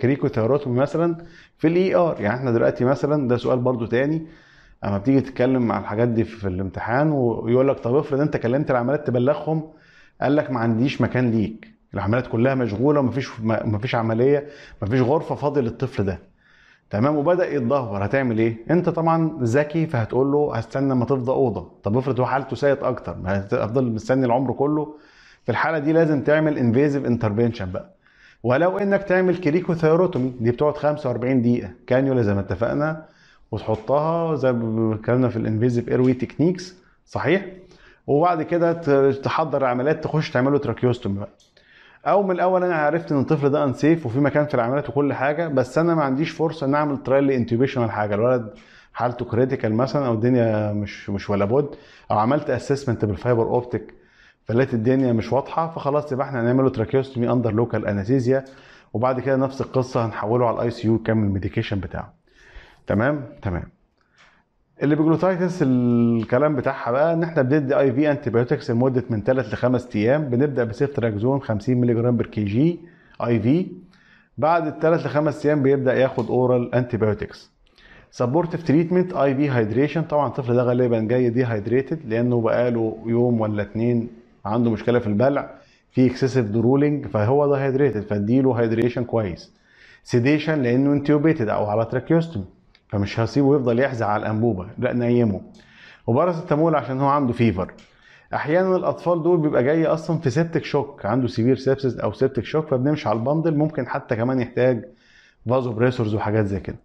cricothyrotomy مثلا في ال ER يعني إحنا دلوقتي مثلا ده سؤال برضو تاني. أما بتيجي تتكلم مع الحاجات دي في الامتحان ويقول لك طب افرض أنت كلمت العمليات تبلغهم قال لك ما عنديش مكان ليك. العمليات كلها مشغولة ومفيش مفيش عملية مفيش غرفة فاضية للطفل ده. تمام؟ وبدأ يتدهور. هتعمل إيه؟ أنت طبعا ذكي فهتقول له هستنى ما تفضى أوضة. طب افرض هو حالته سيئة أكتر هفضل مستني العمر كله. في الحالة دي لازم تعمل invasive intervention بقى. ولو إنك تعمل cricothyrotomy دي بتقعد 45 دقيقة. كانيولا زي ما اتفقنا وتحطها زي ما اتكلمنا في ال invasive airway techniques صحيح؟ وبعد كده تحضر عمليات تخش تعمله tracheostomy بقى. أو من الأول أنا عرفت إن الطفل ده unsafe وفي مكان في العمليات وكل حاجة بس أنا ما عنديش فرصة إن أعمل trial intubation ولا حاجة. الولد حالته critical مثلا أو الدنيا مش مش ولا بد. أو عملت assessment بال fiberoptic فلقيت الدنيا مش واضحة فخلاص يبقى إحنا هنعمله tracheostomy under local anesthesia وبعد كده نفس القصة هنحوله على ال ICU يكمل ال medication بتاعه. تمام؟ تمام. ال epiglottitis الكلام بتاعها بقى إن إحنا بندي IV antibiotics لمدة من 3 ل 5 أيام بنبدأ ب ceftriaxone 50 مللي جرام per kg IV بعد الثلاث لخمس أيام بيبدأ ياخد oral antibiotics supportive treatment IV hydration طبعا الطفل ده غالبا جاي dehydrated لأنه بقاله يوم ولا اتنين عنده مشكلة في البلع في excessive drooling فهو dehydrated فاديله hydration كويس. sedation لأنه intubated أو على tracheostomy فمش هسيبه يفضل يحزق على الأنبوبة لا نيمه. وباراسيتامول عشان هو عنده fever. أحيانا الأطفال دول بيبقى جاي أصلا في septic shock عنده severe sepsis أو septic shock فبنمشي على ال bundle ممكن حتى كمان يحتاج vasopressors وحاجات زي كده.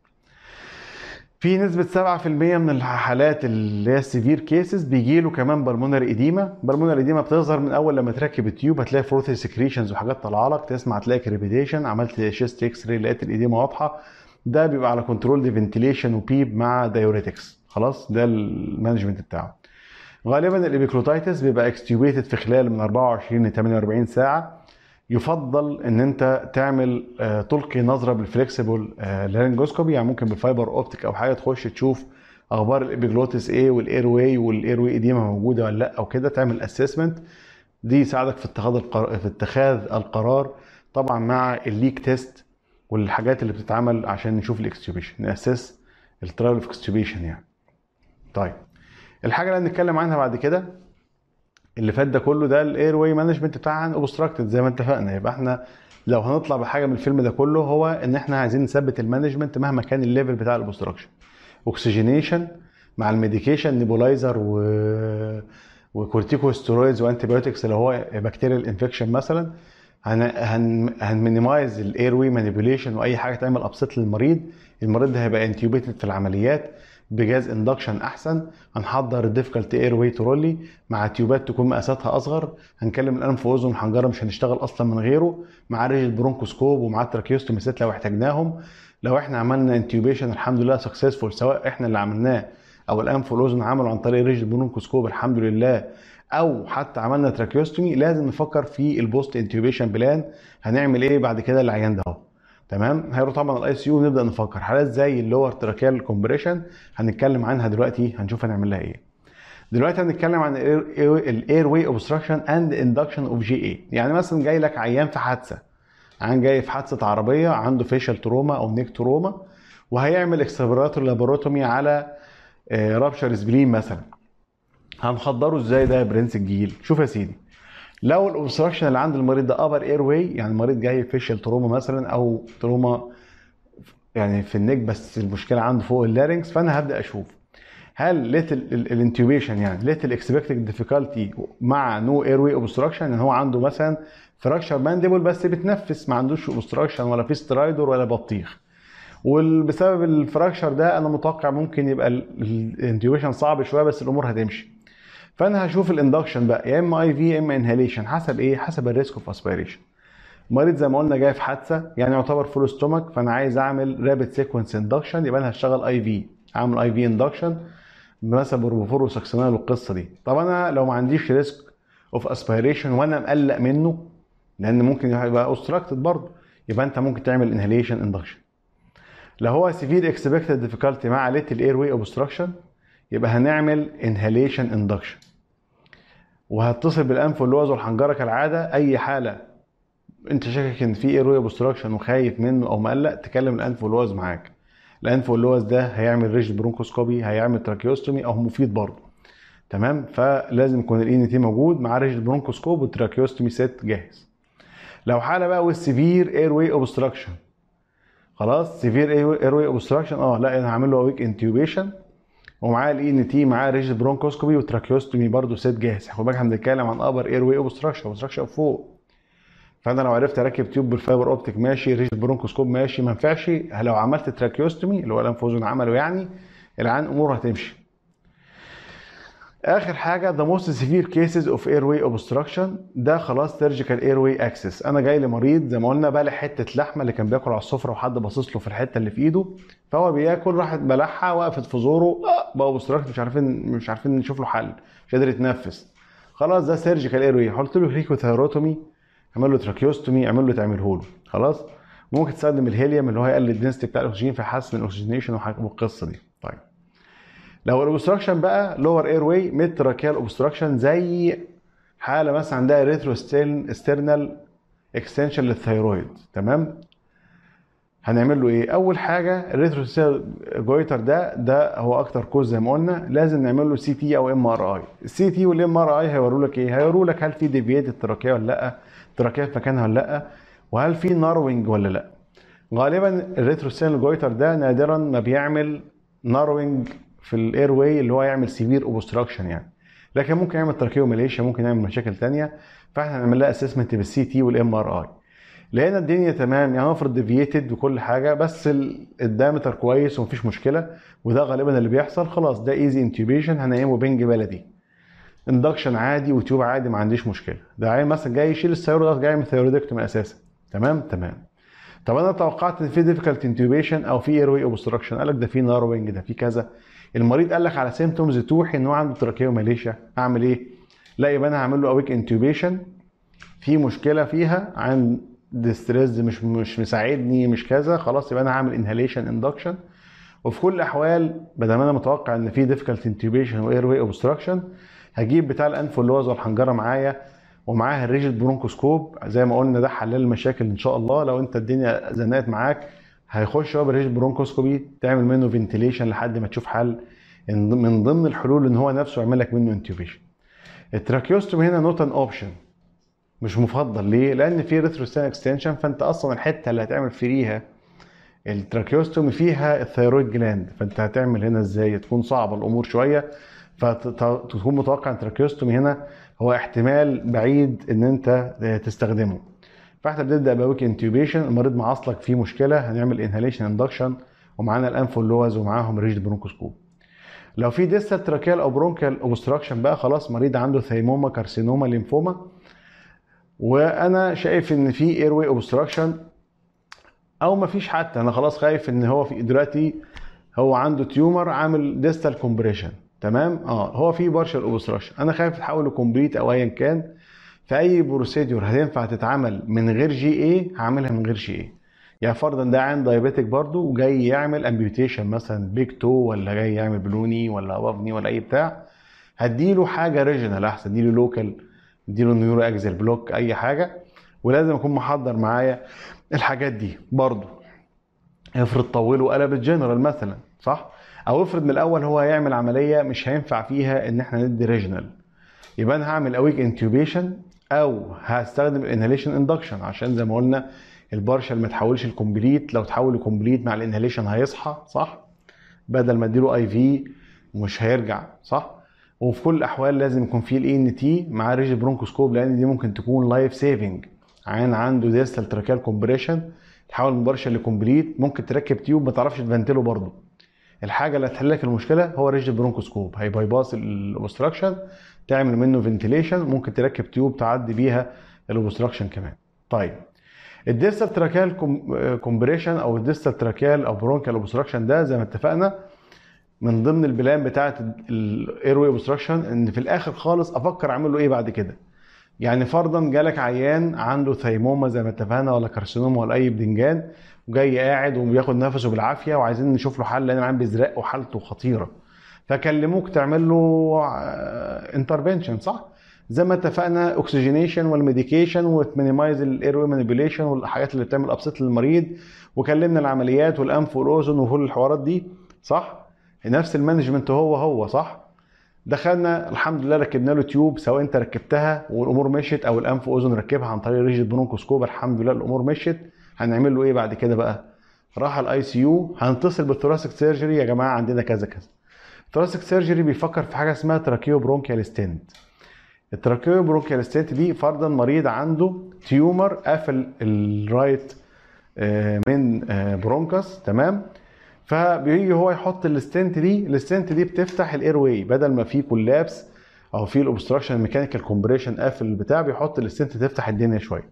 في نسبة 7% من الحالات اللي هي ال severe cases بيجي له كمان pulmonary edema، pulmonary edema بتظهر من أول لما تركب ال tube هتلاقي frothy secretions وحاجات طالعه لك تسمع تلاقي crepitation عملت chest X-ray لقيت ال edema واضحة. ده بيبقى على controlled ventilation و PEEP مع diuretics خلاص؟ ده ال management بتاعه. غالبا ال epiglottitis بيبقى extubated في خلال من 24 ل 48 ساعة. يفضل إن أنت تعمل آه، تلقي نظرة بال flexible laryngoscopy يعني ممكن بال fiberoptic أو حاجة تخش تشوف أخبار ال epiglottis إيه وال airway وال airway edema موجودة ولا لأ أو كده. تعمل assessment دي يساعدك في اتخاذ القرار في اتخاذ القرار. طبعا مع ال leak test والحاجات اللي بتتعمل عشان نشوف ال extubation ناسس ال trial of extubation يعني. طيب الحاجة اللي هنتكلم عنها بعد كده اللي فات ده كله ده ال airway management بتاع obstructed زي ما اتفقنا. يبقى إحنا لو هنطلع بحاجة من الفيلم ده كله هو ان إحنا عايزين نثبت ال management مهما كان ال level بتاع ال obstruction oxygenation مع ال medication nebulizer و و corticosteroids و antibiotics اللي هو bacterial infection مثلا هن هن هن minimize ال airway manipulation وأي حاجة تعمل upset للمريض المريض ده هيبقى intubated في العمليات بجهاز induction أحسن. هنحضر ال difficult airway trolley مع تيوبات تكون مقاساتها أصغر. هنكلم الأنف وأذن وحنجره مش هنشتغل أصلا من غيره. مع rigid ال bronchoscope ومع ال tracheostomy سات لو احتاجناهم. لو إحنا عملنا intubation الحمد لله successful سواء إحنا اللي عملناه أو الأنف والأذن عملوا عن طريق rigid ال bronchoscope الحمد لله. أو حتى عملنا tracheostomy لازم نفكر في ال post intubation plan هنعمل إيه بعد كده للعيان ده تمام؟ هيروح طبعا ال ICU ونبدأ نفكر. حالات زي ال lower tracheal compression هنتكلم عنها دلوقتي هنشوف هنعمل لها إيه. دلوقتي هنتكلم عن ال airway obstruction and induction of GA يعني مثلا جاي لك عيان في حادثة. عيان جاي في حادثة عربية عنده facial trauma أو neck trauma وهيعمل exploratory laparotomy على rupture spleen مثلا. هنحضره إزاي ده يا برنس الجيل؟ شوف يا سيدي لو ال obstruction اللي عند المريض ده upper airway يعني المريض جاي facial trauma مثلا أو trauma يعني في ال neck بس المشكلة عنده فوق ال larynx فأنا هبدأ أشوف. هل ليت ال intubation يعني ليت ال expected difficulty مع no airway obstruction ان هو عنده مثلا fracture mandible بس بتنفس ما عندوش obstruction ولا في stridor ولا بطيخ. وبسبب ال fracture ده أنا متوقع ممكن يبقى ال intubation صعب شوية بس الأمور هتمشي. فأنا هشوف ال induction بقى يا إما IV يا إما inhalation حسب إيه؟ حسب ال risk of aspiration مريض زي ما قلنا جاي في حادثة يعني يعتبر full stomach فأنا عايز أعمل rapid sequence induction يبقى أنا هشتغل IV أعمل IV induction مثلا propofol و suxamethonium والقصة دي. طب أنا لو ما عنديش risk of aspiration وأنا مقلق منه لأن ممكن يبقى obstructed برضه يبقى أنت ممكن تعمل inhalation induction لو هو severe expected difficulty مع little airway obstruction يبقى هنعمل inhalation induction وهتصل بالأنف واللوز والحنجره كالعادة أي حالة أنت شاكك إن في airway obstruction وخايف منه أو مقلق تكلم الأنف واللوز معاك. الأنف واللوز ده هيعمل rigid bronchoscopy هيعمل tracheostomy أو مفيد برضه. تمام؟ فلازم يكون ال ENT موجود مع rigid bronchoscope وال tracheostomy set جاهز. لو حالة بقى وال severe airway obstruction خلاص؟ severe airway obstruction آه لا أنا هعمل له awake intubation ومعاه ال ENT معاه rigid bronchoscopy و tracheostomy برضه set جاهز. خد بالك إحنا بنتكلم عن upper airway obstruction obstruction فوق. فأنا لو عرفت أركب tube بال fiber optic ماشي rigid bronchoscope ماشي ما ينفعش. لو عملت tracheostomy اللي هو الانف واذن عمله يعني العيان اموره هتمشي. آخر حاجة the most severe cases of airway obstruction ده خلاص surgical airway access أنا جاي لمريض زي ما قلنا بالع حتة لحمة اللي كان بياكل على السفرة وحد باصص له في الحتة اللي في إيده فهو بياكل راحت بلعها وقفت في زوره آه بقى obstructed مش عارفين مش عارفين نشوف له حل مش قادر يتنفس. خلاص ده surgical airway قلت له cricothyrotomy اعمل له tracheostomy اعمل له تعمله له. خلاص؟ ممكن تستخدم الهيليوم اللي هو هيقلل ال density بتاع الأكسجين فيحسن ال oxygenation والقصة دي. لو ال obstruction بقى lower airway mid tracheal obstruction زي حالة مثلا عندها retrosternal extension لل thyroid تمام؟ هنعمل له إيه؟ أول حاجة ال retrosternal goiter ده ده هو أكتر cause زي ما قلنا لازم نعمل له CT أو MRI ال CT وال MRI هيوروا لك إيه؟ هيوروا لك هل في deviated ال trachea ولا لأ ال trachea في مكانها ولا لأ وهل في narrowing ولا لأ. غالبا ال retrosternal goiter ده نادرا ما بيعمل narrowing في ال airway اللي هو يعمل severe obstruction يعني. لكن ممكن يعمل tracheomalacia ممكن يعمل مشاكل تانية. فاحنا هنعمل لها assessment بال CT وال MRI لقينا الدنيا تمام يعني افرض deviated وكل حاجة بس ال diameter كويس ومفيش مشكلة. وده غالبا اللي بيحصل. خلاص ده easy intubation هنقيمه بنج بلدي. induction عادي و tube عادي ما عنديش مشكلة. ده عيان مثلا جاي يشيل ال thyroid جاي من thyroidectomy أساسا. تمام؟ تمام. طب أنا توقعت إن في difficult intubation أو في airway obstruction قال لك ده في narrowing ده في كذا. المريض قال لك على symptoms توحي إن هو عنده tracheomalacia أعمل إيه؟ لا يبقى أنا هعمل له awake intubation في مشكلة فيها عيان distressed مش مش مساعدني مش كذا خلاص يبقى أنا هعمل inhalation induction وفي كل الأحوال بدل ما أنا متوقع إن في difficult intubation و airway obstruction هجيب بتاع الأنف واللوز والحنجره معايا ومعاها ال rigid bronchoscope. زي ما قلنا ده حلال المشاكل إن شاء الله. لو أنت الدنيا زنقت معاك هيخش بال rigid bronchoscopy تعمل منه ventilation لحد ما تشوف حل من ضمن الحلول إن هو نفسه يعمل لك منه intubation ال tracheostomy هنا not an option مش مفضل ليه؟ لأن في retrosternal extension فأنت أصلا الحتة اللي هتعمل فيها ال tracheostomy فيها ال thyroid gland فأنت هتعمل هنا إزاي؟ تكون صعبة الأمور شوية فتكون متوقع إن ال tracheostomy هنا هو احتمال بعيد إن أنت تستخدمه. فاحنا بنبدأ ب awake intubation المريض معصلك فيه مشكلة هنعمل inhalation induction ومعانا الأنف واللوز ومعاهم rigid bronchoscope. لو في distal tracheal أو bronchial obstruction بقى خلاص مريض عنده thymoma carcinoma lymphoma. وأنا شايف إن في airway obstruction أو ما فيش حتى أنا خلاص خايف إن هو في دلوقتي هو عنده tumor عامل distal compression تمام؟ آه هو في partial obstruction أنا خايف تحول ل complete أو ايا كان. فأي procedure هتنفع تتعمل من غير GA هعملها من غير GA يعني فرضا ده عيان diabetic برضو وجاي يعمل amputation مثلا big toe ولا جاي يعمل بلوني ولا وافني ولا أي بتاع. هديله حاجة regional أحسن اديله local اديله neuraxial block أي حاجة. ولازم اكون محضر معايا الحاجات دي برضو افرض طوله قلب الجنرال مثلا صح؟ أو افرض من الأول هو هيعمل عملية مش هينفع فيها إن إحنا ندي regional يبقى أنا هعمل awake intubation أو هستخدم inhalation induction عشان زي ما قلنا ال partial ما تحولش ال complete لو تحول ل complete مع ال inhalation هيصحى صح؟ بدل ما اديله IV مش هيرجع صح؟ وفي كل الأحوال لازم يكون في ال ENT مع rigid bronchoscope لأن دي ممكن تكون life saving عيان عنده distal tracheal compression تحول من partial ل complete ممكن تركب tube ما تعرفش تفنتله برضه. الحاجة اللي هتحل لك المشكلة هو rigid bronchoscope. هي bypass ال obstruction تعمل منه ventilation ممكن تركب tube تعدي بيها ال obstruction كمان. طيب ال distal tracheal compression أو ال distal tracheal أو bronchial obstruction ده زي ما اتفقنا من ضمن ال plan بتاعه ال airway obstruction إن في الآخر خالص أفكر اعمل له إيه بعد كده. يعني فرضا جالك عيان عنده thymoma زي ما اتفقنا ولا carcinoma ولا أي بتنجان وجاي قاعد وبياخد نفسه بالعافية وعايزين نشوف له حل لأن العيان بيزرق وحالته خطيرة. فكلموك تعمل له intervention صح؟ زي ما اتفقنا oxygenation وال medication وت minimize ال airway manipulation والحاجات اللي بتعمل upset للمريض وكلمنا العمليات والأنف والأذن وكل الحوارات دي صح؟ نفس ال management هو هو صح؟ دخلنا الحمد لله ركبنا له tube سواء انت ركبتها والأمور مشيت أو الأنف واذن ركبها عن طريق rigid bronchoscope الحمد لله الأمور مشيت هنعمل له إيه بعد كده بقى؟ راح ال ICU هنتصل بال thoracic surgery يا جماعة عندنا كذا كذا. ال thoracic surgery بيفكر في حاجة اسمها tracheobronchial stent. ال tracheobronchial stent دي فرضا مريض عنده tumor قافل ال right main bronchus تمام؟ فبيجي هو يحط ال stent دي ال stent دي بتفتح ال airway بدل ما في collapse أو في ال obstruction mechanical compression قافل البتاع بيحط ال stent تفتح الدنيا شوية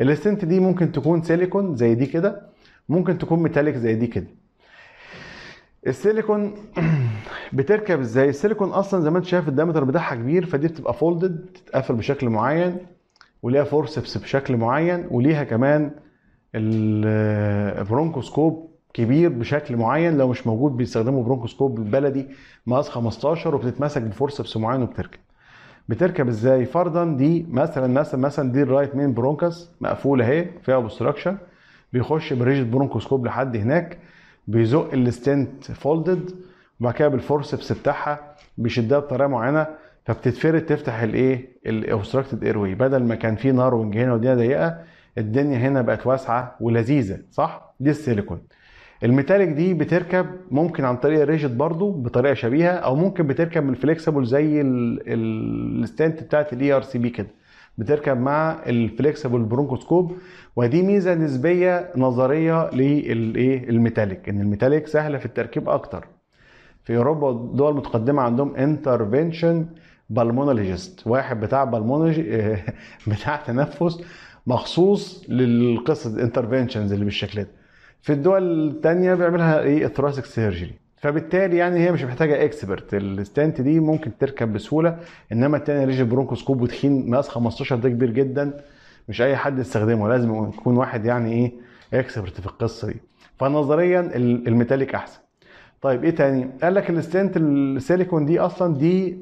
ال stent دي ممكن تكون سيليكون زي دي كده ممكن تكون metallic زي دي كده السيليكون بتركب إزاي؟ السيليكون أصلا زي ما انت شايف ال diameter بتاعها كبير فدي بتبقى folded تتقفل بشكل معين وليها forceps بشكل معين وليها كمان ال bronchoscope كبير بشكل معين لو مش موجود بيستخدموا bronchoscope البلدي مقاس 15 وبتتمسك ب forceps معين وبتركب. بتركب إزاي؟ فرضا دي مثلا مثلا مثلا دي ال right main bronchus مقفولة اهي فيها obstruction بيخش ب rigid bronchoscope لحد هناك. بيزق ال stent folded وبعد كده بال forceps بتاعها بيشدها بطريقة معينة فبتتفرد تفتح الايه ال obstructed airway بدل ما كان في narrowing هنا والدنيا ضيقة الدنيا هنا بقت واسعة ولذيذة صح؟ دي السيليكون. ال metallic دي بتركب ممكن عن طريق ال rigid برضو بطريقة شبيهة أو ممكن بتركب من ال flexible زي ال stent بتاعت ال ERCP كده. بتركب مع ال flexible bronchoscope ودي ميزة نسبية نظرية للإيه؟ ال metallic إن ال metallic سهلة في التركيب أكتر. في أوروبا والدول المتقدمة عندهم intervention pulmonologist واحد بتاع pulmonology بتاع تنفس مخصوص للقصة ال interventions اللي بالشكل ده. في الدول الثانية بيعملها إيه؟ ال thoracic surgery فبالتالي يعني هي مش محتاجة expert ال stent دي ممكن تركب بسهولة إنما الثانية rigid bronchoscope وتخين مقاس 15 ده كبير جدا مش أي حد يستخدمه. لازم يكون واحد يعني إيه expert في القصة دي. فنظريا ال metallic أحسن. طيب إيه تاني؟ قال لك ال stent ال silicone دي أصلا دي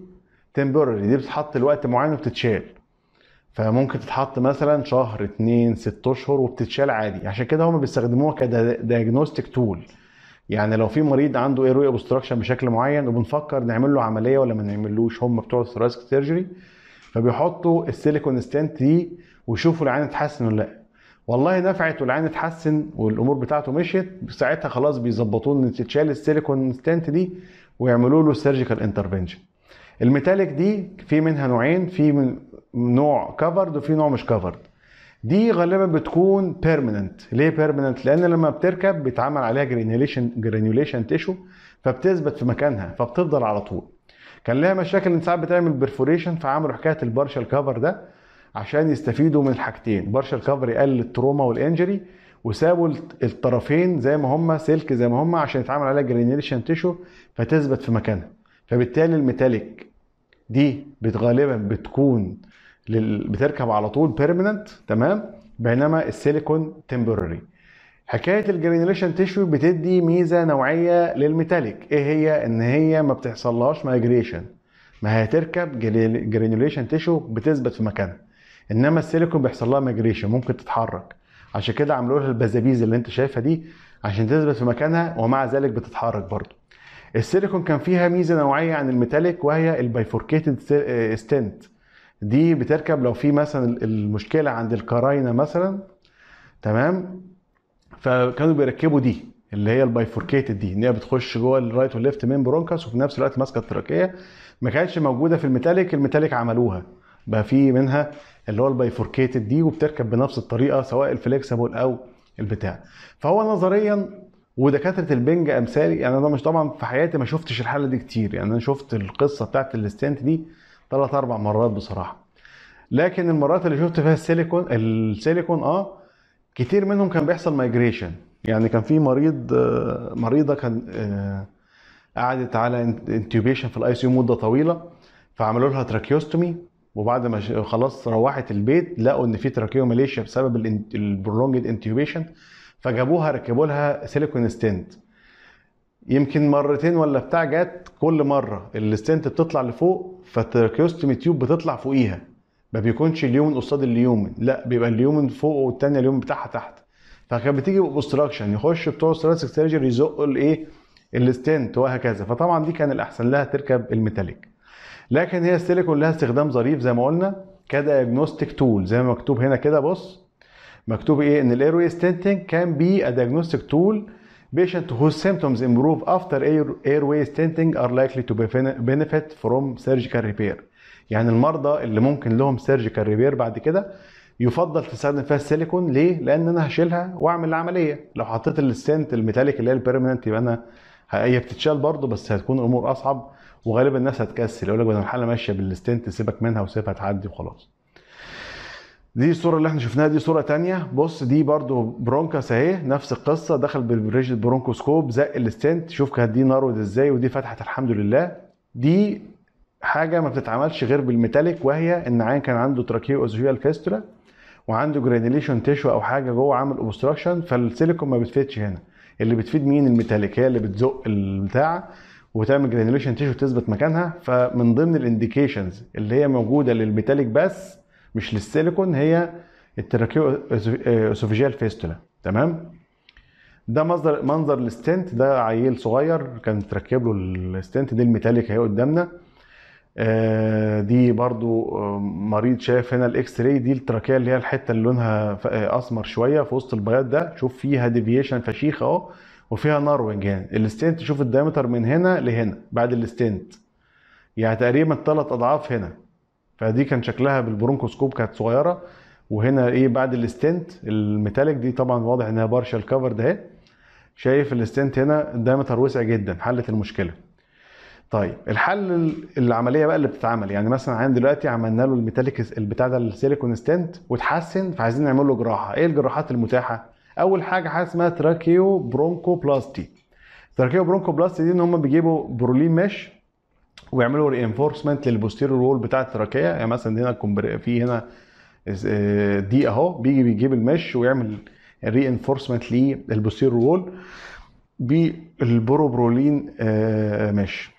temporary دي بتتحط لوقت معين وبتتشال. فممكن تتحط مثلا شهر اتنين ست أشهر وبتتشال عادي. عشان كده هم بيستخدموها ك diagnostic tool يعني لو في مريض عنده airway obstruction بشكل معين وبنفكر نعمل له عملية ولا ما نعملوش هم بتوع ال thoracic surgery فبيحطوا ال silicone stent دي ويشوفوا العيان اتحسن ولا لا. والله نفعت والعيان اتحسن والأمور بتاعته مشيت ساعتها خلاص بيظبطوه إن تتشال ال silicone stent دي ويعملوا له surgical intervention ال metallic دي في منها نوعين في من نوع covered وفي نوع مش covered دي غالبا بتكون permanent ليه permanent لأن لما بتركب بيتعمل عليها granulation granulation tissue فبتثبت في مكانها فبتفضل على طول. كان لها مشاكل إن ساعات بتعمل perforation فعملوا حكاية ال partial cover ده عشان يستفيدوا من الحاجتين. partial cover يقلل ال trauma وال injury وسابوا الطرفين زي ما هم سلك زي ما هم عشان يتعمل عليها granulation tissue فتثبت في مكانها. فبالتالي ال metallic دي غالبا بتكون لل... بتركب على طول permanent تمام؟ بينما ال silicone temporary حكاية ال granulation tissue بتدي ميزة نوعية لل metallic إيه هي؟ إن هي ما بتحصلهاش migration ما هي تركب granulation tissue بتثبت في مكانها. إنما السيليكون بيحصل لها migration ممكن تتحرك. عشان كده عملوا لها البزابيز اللي أنت شايفها دي عشان تثبت في مكانها ومع ذلك بتتحرك برضه. السيليكون كان فيها ميزة نوعية عن ال metallic وهي ال bifurcated stent دي بتركب لو في مثلا المشكلة عند ال carina مثلا تمام؟ فكانوا بيركبوا دي اللي هي ال bifurcated دي إن هي بتخش جوه ال right وال left main bronchus وفي نفس الوقت ماسكة ال trachea. ما كانتش موجودة في ال metallic ال metallic عملوها. بقى في منها اللي هو ال bifurcated دي وبتركب بنفس الطريقة سواء ال flexible أو البتاع فهو نظريا ودكاترة البنج أمثالي يعني أنا مش طبعا في حياتي ما شفتش الحالة دي كتير. يعني أنا شفت القصة بتاعت ال stent دي ثلاث أربع مرات بصراحة. لكن المرات اللي شفت فيها ال silicone ال silicone آه كتير منهم كان بيحصل migration. يعني كان في مريض مريضة كان قعدت على intubation في ال IC مدة طويلة فعملوا لها tracheostomy وبعد ما خلاص روحت البيت لقوا إن في tracheomalacia بسبب ال prolonged intubation فجابوها ركبوا لها silicone stent يمكن مرتين ولا بتاع جت كل مرة ال stent بتطلع لفوق فال tracheostomy tube بتطلع فوقيها. ما بيكونش ال lumen قصاد ال lumen لا بيبقى ال lumen فوق والتانية ال lumen بتاعها تحت. فكانت بتيجي ب obstruction يخش بتوع ال thoracic surgery يزقوا الايه؟ ال stent وهكذا. فطبعا دي كان الأحسن لها تركب ال metallic. لكن هي السيليكون لها استخدام ظريف زي ما قلنا ك diagnostic tool زي ما مكتوب هنا كده بص مكتوب إيه؟ إن ال airway stenting can be a diagnostic tool patient whose symptoms improve after air, airway stenting are likely to benefit from surgical repair يعني المرضى اللي ممكن لهم surgical repair بعد كده يفضل تستخدم فيها السيليكون ليه؟ لأن أنا هشيلها وأعمل العملية لو حطيت ال stent ال metallic اللي هي ال permanent يبقى أنا هي بتتشال برضه بس هتكون الأمور أصعب وغالبا الناس هتكسل يقول لك بدل الحالة ماشية بال stent سيبك منها وسيبها تعدي وخلاص. دي الصورة اللي إحنا شفناها دي صورة تانية. بص دي برضو bronchus اهي نفس القصة دخل بال rigid bronchoscope زق ال stent شوف كانت دي narrowed إزاي ودي فتحت الحمد لله. دي حاجة ما بتتعملش غير بال metallic وهي إن عيان كان عنده tracheoesophageal fistula وعنده granulation tissue أو حاجة جوه عامل obstruction فالسيليكون ما بتفيدش هنا. اللي بتفيد مين؟ ال metallic هي اللي بتزق البتاع وتعمل granulation tissue تثبت مكانها. فمن ضمن ال indications اللي هي موجودة لل metallic بس مش للسيليكون هي ال tracheoesophageal fistula. تمام؟ ده مصدر منظر ال stent. ده عيل صغير كان تركب له ال stent. دي ال metallic اهي قدامنا. آه، دي برضو آه، مريض شايف هنا ال X-ray دي ال trachea اللي هي الحتة اللي لونها آه، أسمر شوية في وسط البياض ده. شوف فيها deviation فشيخ أهو وفيها narrowing هنا. ال stent شوف ال diameter من هنا لهنا بعد ال stent. يعني تقريبا ثلاث أضعاف هنا. فدي كان شكلها بال bronchoscope كانت صغيرة. وهنا إيه بعد ال stent ال metallic دي طبعا واضح إنها partial cover ده شايف ال stent هنا ال diameter وسع جدا حلت المشكلة. طيب الحل العملية بقى اللي بتتعمل. يعني مثلا عندنا دلوقتي عملنا له ال metallic البتاع ده السيليكون stent واتحسن فعايزين نعمل له جراحة. إيه الجراحات المتاحة؟ أول حاجة حاجة اسمها تراكيو برونكو بلاستي تراكيو برونكو بلاستي دي إن هم بيجيبوا Prolene mesh ويعملوا reinforcement لل posterior wall بتاع ال trachea يعني مثلا هنا في هنا آه، دي أهو بيجي بيجيب ال mesh ويعمل reinforcement لل posterior wall بال polypropylene آه، mesh.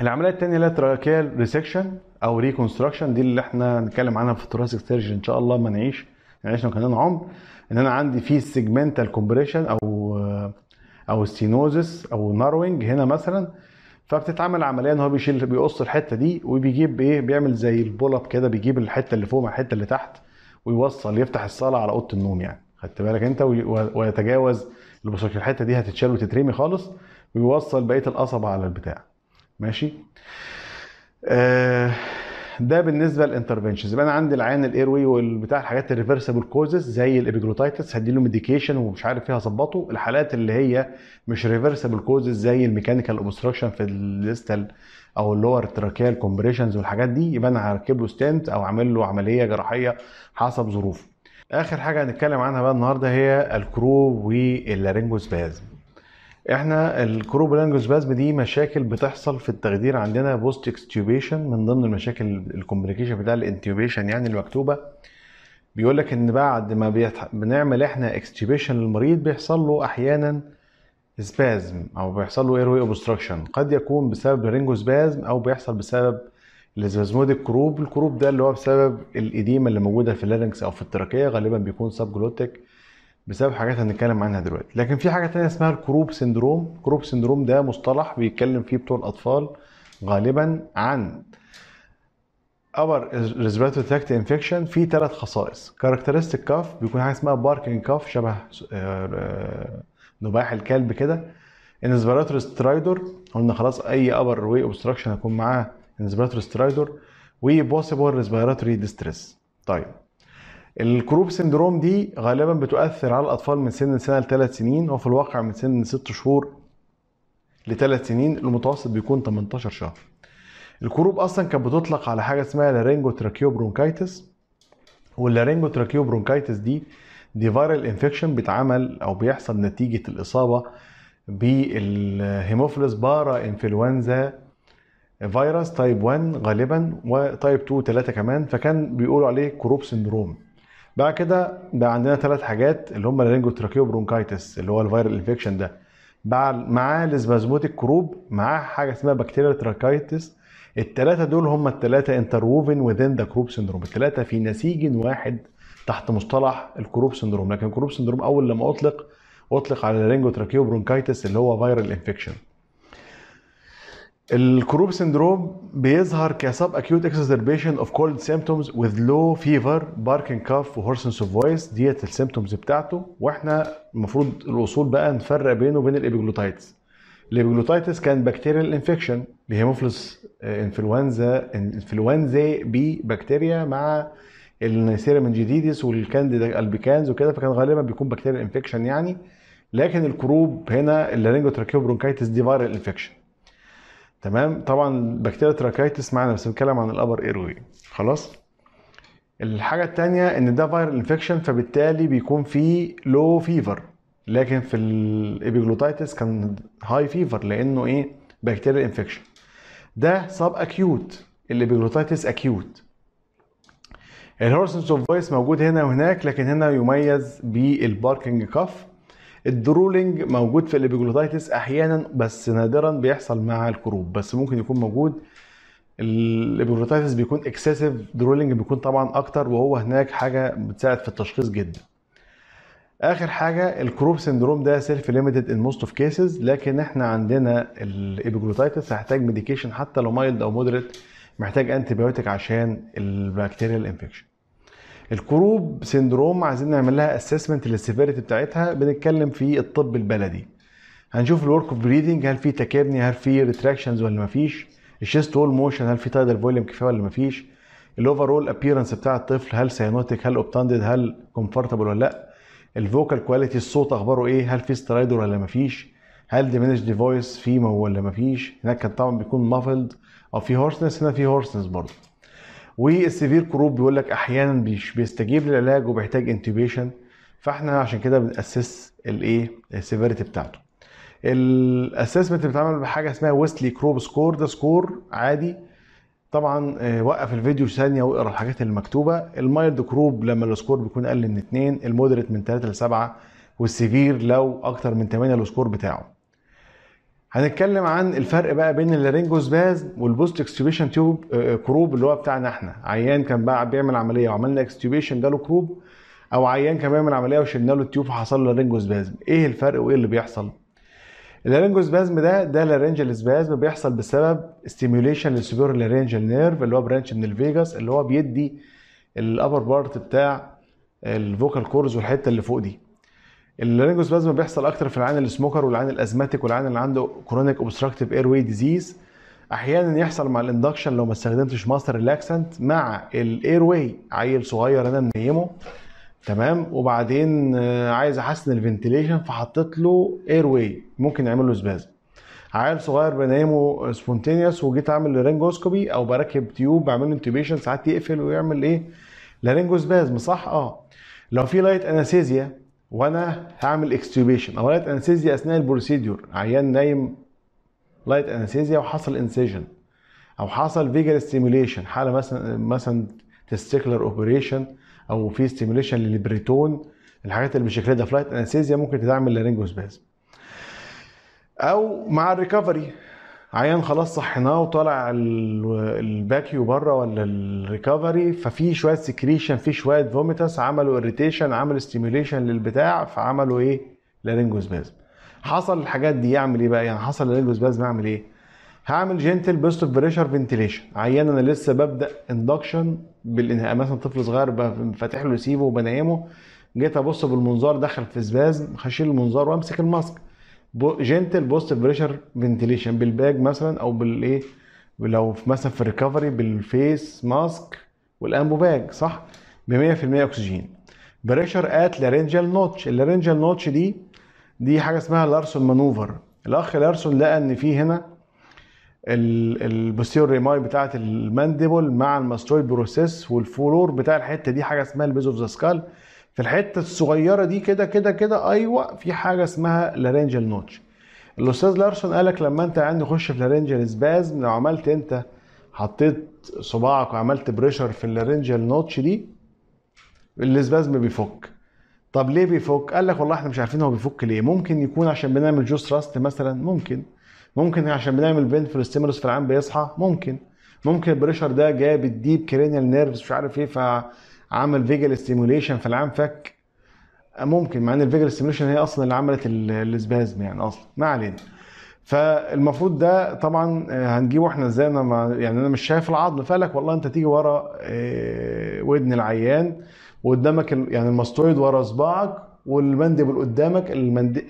العملية الثانية اللي هي tracheal resection أو reconstruction دي اللي إحنا هنتكلم عنها في ال thoracic surgery إن شاء الله ما نعيش كان لنا عمر. إن أنا عندي في segmental compression أو أو stenosis أو narrowing هنا مثلا. فبتتعمل عمليه ان هو بيشيل بيقص الحتة دي وبيجيب إيه بيعمل زي ال pull up كده بيجيب الحتة اللي فوق مع الحتة اللي تحت ويوصل يفتح الصالة على أوضة النوم يعني. خدت بالك أنت؟ وي- ويتجاوز البصاق الحتة دي هتتشال وتترمي خالص ويوصل بقية القصبة على البتاع. ماشي؟ آه، ده بالنسبة لل interventions يبقى أنا عندي العيان ال airway والبتاع الحاجات ال reversible causes زي ال epiglottitis هدي له medication ومش عارف فيها اظبطه الحالات اللي هي مش reversible causes زي ال mechanical obstruction في ال distal أو ال lower tracheal compressions والحاجات دي يبقى أنا هركب له stent أو أعمل له عملية جراحية حسب ظروفه. آخر حاجة هنتكلم عنها بقى النهارده هي ال croup وال laryngospasm إحنا ال croup وال laryngospasm دي مشاكل بتحصل في التخدير عندنا post extubation من ضمن المشاكل ال complication بتاع ال intubation يعني المكتوبة. بيقول لك إن بعد ما بيتح... بنعمل إحنا extubation للمريض بيحصل له أحيانا spasm أو بيحصل له airway obstruction قد يكون بسبب laryngospasm أو بيحصل بسبب ال spasmodic croup. ال croup ده اللي هو بسبب ال edema اللي موجودة في ال larynx أو في ال trachea غالبا بيكون سب بسبب حاجات هنتكلم عنها دلوقتي. لكن في حاجة تانية اسمها ال croup syndrome ال croup syndrome ده مصطلح بيتكلم فيه بتوع الأطفال غالبا عن upper respiratory tract infection. في ثلاث خصائص. characteristic cough بيكون حاجة اسمها barking cough شبه آه، آه، نباح الكلب كده. inspiratory stridor قلنا خلاص أي upper airway obstruction هيكون معاه inspiratory stridor. و possible respiratory distress طيب ال croup syndrome دي غالبا بتؤثر على الأطفال من سن سنة لثلاث سنين وفي الواقع من سن ست شهور لثلاث سنين المتوسط بيكون 18 شهر. ال croup أصلا كانت بتطلق على حاجة اسمها laryngotracheobronchitis وال laryngotracheobronchitis دي دي viral infection بيتعمل أو بيحصل نتيجة الإصابة بال Haemophilus parainfluenza virus type 1 غالبا و type 2 3 كمان. فكان بيقولوا عليه croup syndrome. بعد كده بقى عندنا ثلاث حاجات اللي هم ال laryngotracheobronchitis اللي هو ال viral infection ده. معاه ال spasmodic croup معاه حاجة اسمها bacterial tracheitis الثلاثه دول هم الثلاثه interwoven within the croup syndrome الثلاثه في نسيج واحد تحت مصطلح ال croup syndrome لكن ال croup syndrome أول لما أطلق أطلق على ال laryngotracheobronchitis اللي هو viral infection ال croup syndrome بيظهر ك subacute exacerbation of cold symptoms with low fever barking cough و hoarseness of voice دي ال symptoms بتاعته. وإحنا المفروض الاصول بقى نفرق بينه وبين ال epiglottitis. ال epiglottitis كان bacterial infection ل Haemophilus influenza influenza B bacteria مع ال Neisseria meningitidis وال Candida albicans وكده فكان غالبا بيكون bacterial infection يعني. لكن ال croup هنا ال laryngotracheobronchitis دي viral infection تمام؟ طبعا bacterial tracheitis معانا بس بنتكلم عن ال upper airway. خلاص؟ الحاجة الثانية إن ده viral infection فبالتالي بيكون فيه low fever لكن في ال epiglottitis كان high fever لأنه إيه؟ bacterial infection ده sub acute ال epiglottitis acute ال hoarseness of voice موجود هنا وهناك لكن هنا يميز بال barking cough ال drooling موجود في ال epiglottitis أحيانا بس نادرا بيحصل مع ال croup. بس ممكن يكون موجود. ال epiglottitis بيكون excessive drooling بيكون طبعا أكتر وهو هناك حاجة بتساعد في التشخيص جدا. آخر حاجة ال croup syndrome ده self limited in most of cases لكن إحنا عندنا ال epiglottitis هيحتاج medication حتى لو mild أو moderate محتاج anti عشان ال bacterial infection ال croup syndrome عايزين نعمل لها assessment لل severity بتاعتها بنتكلم في الطب البلدي. هنشوف ال work of breathing هل في tachypnea هل في retractions ولا مفيش ال chest wall motion هل في tidal volume كفاية ولا مفيش ال overall appearance بتاع الطفل هل cyanotic هل obtunded هل comfortable ولا لأ. ال vocal quality الصوت أخباره إيه هل في stridor ولا مفيش هل diminished voice في ولا مفيش هناك كان طبعا بيكون muffled أو في hoarseness هنا في hoarseness برضه. وال severe croup بيقول لك أحيانا بيستجيب للعلاج وبيحتاج intubation فإحنا عشان كده بنأسس الايه ال severity بتاعته. ال assessment بتتعمل بحاجة اسمها Westley croup score ده score عادي. طبعا آه، وقف الفيديو ثانية واقرأ الحاجات اللي مكتوبه ال mild croup لما ال score بيكون أقل من 2 ال moderate من 3 ل 7 وال severe لو أكتر من 8 ال score بتاعه. هنتكلم عن الفرق بقى بين ال laryngospasm وال post extubation tube croup اللي هو بتاعنا إحنا. عيان كان بقى بيعمل عملية وعملنا extubation جاله croup أو عيان كان بيعمل عملية وشلنا له ال tube وحصل له laryngospasm إيه الفرق وإيه اللي بيحصل؟ ال laryngospasm ده ده laryngeal spasm بيحصل بسبب stimulation لل superior laryngeal nerve اللي هو branch من ال vagus اللي هو بيدي ال upper part بتاع ال vocal cords والحتة اللي فوق دي. ال laryngospasm بيحصل أكتر في العين السموكر والعين الأزماتيك والعين اللي عنده chronic obstructive airway disease أحيانا يحصل مع ال induction لو ما استخدمتش muscle relaxant مع ال airway عيل صغير أنا منيمه. تمام؟ وبعدين آه، عايز أحسن ال ventilation فحطيت له airway ممكن يعمل له spasm عيل صغير بنامه spontaneous وجيت أعمل laryngoscopy أو بركب tube بعمل intubation ساعات يقفل ويعمل إيه؟ laryngospasm صح؟ آه. لو في light anesthesia وأنا هعمل extubation أو light anesthesia أثناء ال procedure عيان نايم light anesthesia وحصل incision أو حصل visceral stimulation حالة مثلا مثلا testicular operation أو في stimulation لل peritoneum. الحاجات اللي بالشكل ده ف light anesthesia ممكن تدعم ال laryngospasm أو مع ال recovery عيان خلاص صحيناه وطالع ال PACU بره ولا ال recovery ففي شوية secretion في شوية vomitus عملوا irritation عملوا stimulation للبتاع فعملوا إيه؟ laryngospasm حصل الحاجات دي يعمل إيه بقى؟ يعني حصل laryngospasm أعمل إيه؟ هعمل gentle positive pressure ventilation عيان أنا لسه ببدأ induction بال inhalation. مثلا طفل صغير فاتح له sevo وبنيمه جيت أبص بالمنظار دخل في spasm هشيل المنظار وأمسك ال mask. gentle positive pressure ventilation بال bag مثلا أو بالإيه؟ لو مثلا في ال recovery بال face mask وال Ambu bag صح؟ ب 100% أكسجين. pressure at laryngeal notch ال laryngeal notch دي دي حاجة اسمها لارسون maneuver. الأخ لارسون لقى إن في هنا ال posterior rami بتاعة ال mandible مع ال mastoid process وال floor بتاع الحتة دي حاجة اسمها ال base of the skull. في الحتة الصغيرة دي كده كده كده أيوه في حاجة اسمها laryngeal notch الأستاذ لارسون قالك لما أنت عندي خش في laryngeal spasm لو عملت أنت حطيت صباعك وعملت pressure في ال laryngeal notch دي ال spasm بيفك. طب ليه بيفك؟ قال لك والله إحنا مش عارفين هو بيفك ليه. ممكن يكون عشان بنعمل jaw thrust مثلا ممكن. ممكن عشان بنعمل painful stimulus فالعيان بيصحى ممكن. ممكن ال pressure ده جاب ال deep cranial nerves مش عارف إيه فعمل vagal stimulation فالعيان فك. ممكن مع إن ال vagal stimulation هي أصلا اللي عملت ال spasm يعني أصلا. ما علينا. فالمفروض ده طبعا آه، هنجيبه إحنا إزاي؟ أنا يعني أنا مش شايف العظم. فقالك والله أنت تيجي ورا آه، ودن العيان وقدامك يعني الماستويد ورا صباعك والمندبل قدامك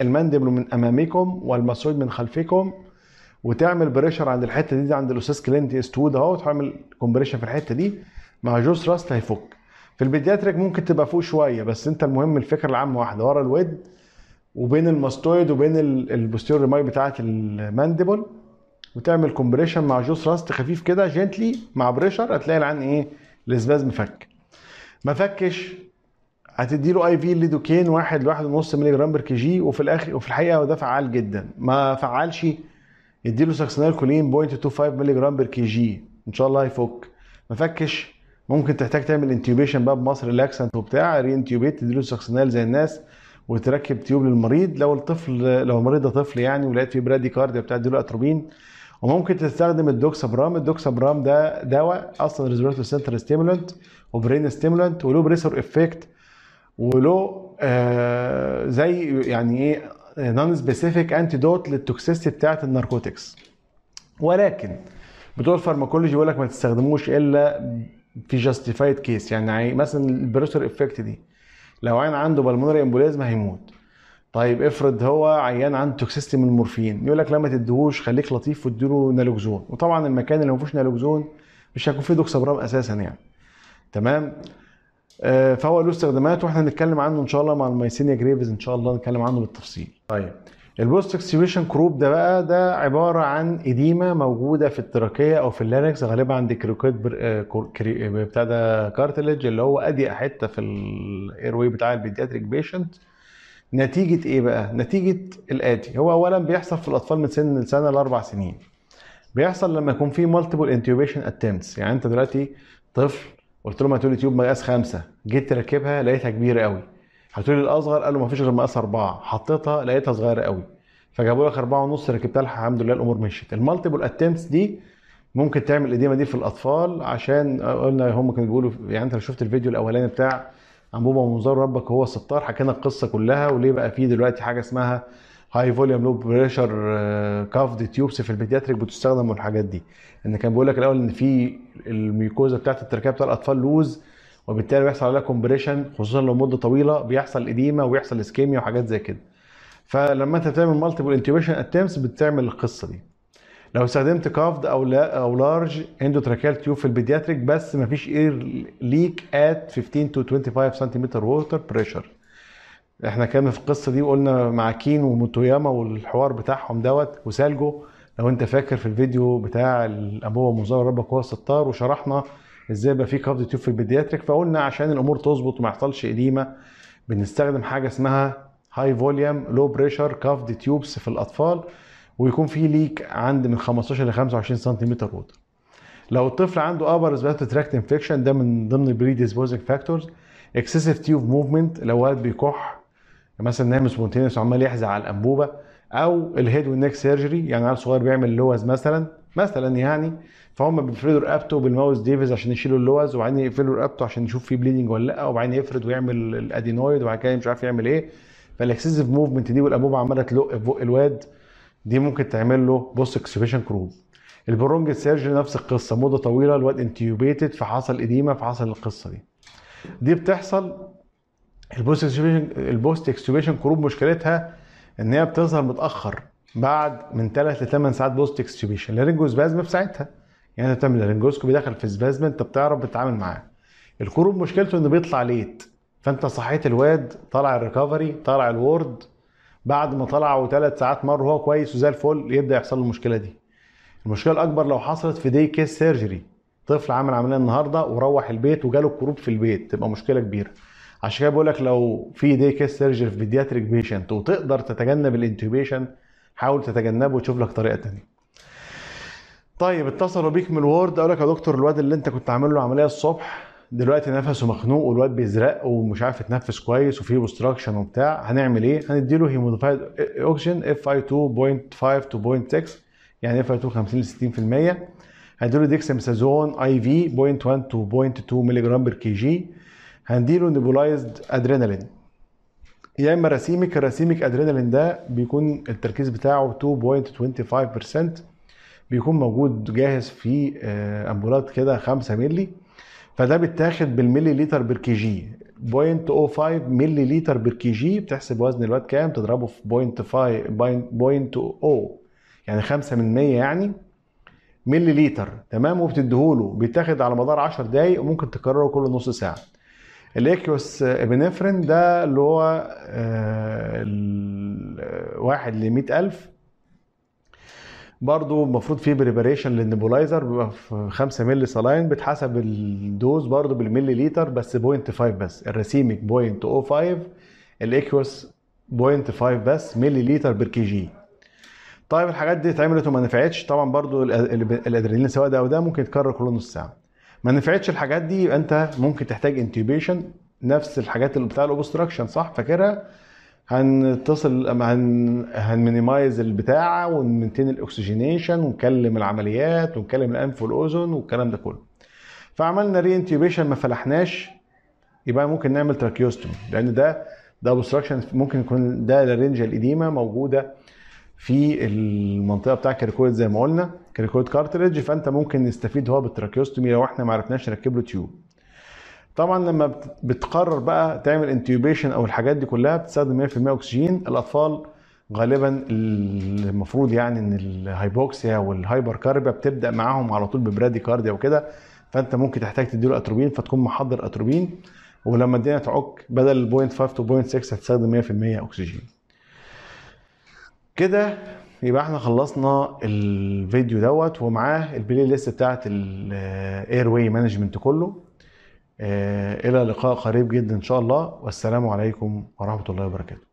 المندبل من امامكم والماستويد من خلفكم وتعمل pressure عند الحتة دي, دي عند الاستاذ كلينت ايستوود أهو وتعمل compression في الحتة دي. مع jaw thrust هيفك. في ال pediatric ممكن تبقى فوق شوية بس انت المهم الفكرة العامة واحدة ورا الودن وبين ال mastoid وبين ال posterior rami بتاعه ال mandible وتعمل compression مع jaw thrust خفيف كده gently مع pressure هتلاقي العيان إيه ال spasm فك. ما فكش هتدي له IV lidocaine واحد لواحد ونص مللي جرام per kg وفي الآخر وفي الحقيقة هو ده فعال جدا. ما فعلش يديله succinylcholine 0.25 مللي جرام per kg إن شاء الله هيفك. ما فكش ممكن تحتاج تعمل intubation بقى ب muscle relaxant وبتاع reintubate تديله succinyl زي الناس وتركب tube للمريض. لو الطفل لو المريض ده طفل يعني ولقيت فيه bradycardia بتاع اديله اتروبين وممكن تستخدم ال doxapram ال doxapram ده دواء أصلا respiratory center stimulant و brain stimulant وله pressor effect وله آه زي يعني إيه non specific antidote لل toxicity بتاعت ال narcotics ولكن بتوع ال pharmacology يقول لك ما تستخدموش إلا في justified case يعني مثلا ال pressor effect دي لو عيان عنده pulmonary embolism هيموت. طيب افرض هو عيان عنده toxicity من المورفين يقول لك لا ما تديهوش خليك لطيف واديله naloxone. وطبعا المكان اللي ما فيهوش naloxone مش هيكون فيه doxapram أساسا يعني. تمام؟ آه فهو له استخدامات وإحنا هنتكلم عنه إن شاء الله مع ال myasthenia gravis إن شاء الله نتكلم عنه بالتفصيل. طيب ال post extubation croup ده بقى ده عبارة عن edema موجودة في ال trachea أو في ال larynx غالبا عند cricoid بتاع ده cartilage اللي هو اضيق حتة في ال airway بتاع ال pediatric patient نتيجة إيه بقى؟ نتيجة الآتي. هو اولا بيحصل في الأطفال من سن السنة لأربع سنين. بيحصل لما يكون في multiple intubation attempts يعني أنت دلوقتي طفل قلت له هاتوا لي tube مقاس خمسة. جيت تركبها لقيتها كبيرة قوي هاتوا لي الاصغر قالوا ما فيش غير مقاس أربعة حطيتها لقيتها صغيرة قوي. فجابوا لك أربعة ونص ركبتها الحمد لله الأمور مشيت. ال multiple attempts دي ممكن تعمل ال edema دي في الأطفال عشان قلنا هم كانوا بيقولوا يعني أنت لو شفت الفيديو الأولاني بتاع أنبوبة ومنظار ربك هو الستار حكينا القصة كلها وليه بقى في دلوقتي حاجة اسمها high volume low pressure cuffed tubes في ال pediatric بتستخدم والحاجات دي. إن كان بيقول لك الأول إن في ال mucosa بتاعت ال trachea بتاع الأطفال loose وبالتالي بيحصل عليها compression خصوصا لو مدة طويلة بيحصل edema ويحصل ischemia وحاجات زي كده. فلما انت بتعمل multiple intubation attempts بتعمل القصة دي. لو استخدمت cuffed أو لا أو large endotracheal tube في ال pediatric بس مفيش air leak at 15 to 25 centimeter water pressure إحنا كنا في القصة دي وقلنا مع كين وموتوياما والحوار بتاعهم دوت وسالجو. لو انت فاكر في الفيديو بتاع أنبوبة ومنظار ربك هو الستار وشرحنا إزاي يبقى في cuffed tube في ال pediatric؟ فقلنا عشان الأمور تظبط وما يحصلش edema بنستخدم حاجة اسمها high volume low pressure cuffed tubes في الأطفال ويكون في leak عند من 15 ل 25 centimeter water لو الطفل عنده upper respiratory tract infection ده من ضمن ال predisposing factors excessive tube movement لو ولد بيكح مثلا نايم spontaneous وعمال يحزق على الأنبوبة أو ال head وال neck surgery يعني عيل صغير بيعمل لوز مثلا مثلا يعني فهم بيفردوا رقبته بال mouth device عشان يشيلوا اللوز وبعدين يقفلوا رقبته عشان يشوف فيه bleeding ولا لأ وبعدين يفرد ويعمل ال adenoid وبعد كده مش عارف يعمل إيه. فال excessive movement دي والانبوبه عمالة تلق في بق الواد دي ممكن تعمل له post extubation croup ال prolonged surgery نفس القصة مدة طويلة الواد intubated فحصل edema فحصل القصة دي. دي بتحصل ال post extubation ال post extubation croup مشكلتها إن هي بتظهر متأخر. بعد من 3 ل 8 ساعات post extubation laryngospasm في ساعتها. يعني أنت بتعمل laryngoscopy داخل في spasm أنت بتعرف بتتعامل معاه. ال croup مشكلته إنه بيطلع late فأنت صحيت الواد طلع ال recovery طلع ال ward بعد ما طلع وثلاث ساعات مر وهو كويس وزي الفل يبدأ يحصل له المشكلة دي. المشكلة الأكبر لو حصلت في day case surgery طفل عمل عملية النهارده وروح البيت وجاله ال croup في البيت. تبقى مشكلة كبيرة. عشان كده بقول لك لو في day case surgery في pediatric patient وتقدر تتجنب ال intubation حاول تتجنبه وتشوف لك طريقة ثانية طيب اتصلوا بيك من ال ward قالوا لك يا دكتور الواد اللي انت كنت عامل له عملية الصبح دلوقتي نفسه مخنوق والواد بيزرق ومش عارف يتنفس كويس وفيه obstruction وبتاع. هنعمل إيه؟ هنديله humidified oxygen FiO2 .5 to 0.6 يعني FiO2 50 ل 60% هنديله dexamethasone IV 0.1 to 0.2 مللي جرام per kg هنديله nebulized adrenaline يا إما racemic ال racemic adrenaline ده بيكون التركيز بتاعه 2.25% بيكون موجود جاهز في أمبولات كده 5 مللي. فده بيتاخد بالملي لتر per kg 0.05 ملي لتر per kg بتحسب وزن الواد كام؟ تضربه في 0.5 يعني 5 من 100 يعني. ملي لتر تمام؟ وبتديهوله. بيتاخد على مدار 10 دقايق وممكن تكرره كل نص ساعة. ال aqueous epinephrine ده اللي هو واحد ل 100000 برضو المفروض في preparation لل nebulizer بيبقى في 5 مللي saline بتحسب ال dose برضو بالملي لتر بس. 0.5 بس ال racemic 0.05 ال aqueous 0.5 بس ملي لتر per kg طيب الحاجات دي اتعملت وما نفعتش. طبعا برضو الأدرينالين سواء ده أو ده ممكن يتكرر كل نص ساعة. ما نفعتش الحاجات دي يبقى انت ممكن تحتاج intubation نفس الحاجات اللي بتاع ال obstruction صح؟ فاكرها؟ هنتصل هن هن minimize البتاع ون maintain ال oxygenation ونكلم العمليات ونكلم الأنف والأذن والكلام ده كله. فعملنا re-intubation ما فلحناش يبقى ممكن نعمل tracheostomy لأن ده ده obstruction ممكن يكون ده laryngeal edema موجودة في المنطقة بتاع ال cricoid زي ما قلنا. cricoid cartilage فأنت ممكن نستفيد هو بال tracheostomy لو إحنا ما عرفناش نركب له tube طبعا لما بت- بتقرر بقى تعمل intubation أو الحاجات دي كلها بتستخدم 100% أكسجين. الأطفال غالبا المفروض يعني إن ال hypoxia وال hypercarbia بتبدأ معاهم على طول ب bradycardia وكده فأنت ممكن تحتاج تديله أتروبين فتكون محضر أتروبين. ولما الدنيا تعك بدل 0.5 to 0.6 هتستخدم 100% أكسجين. كده يبقى إحنا خلصنا الفيديو دوت ومعاه ال playlist بتاعت ال airway management كله. آه، إلى لقاء قريب جدا إن شاء الله. والسلام عليكم ورحمة الله وبركاته.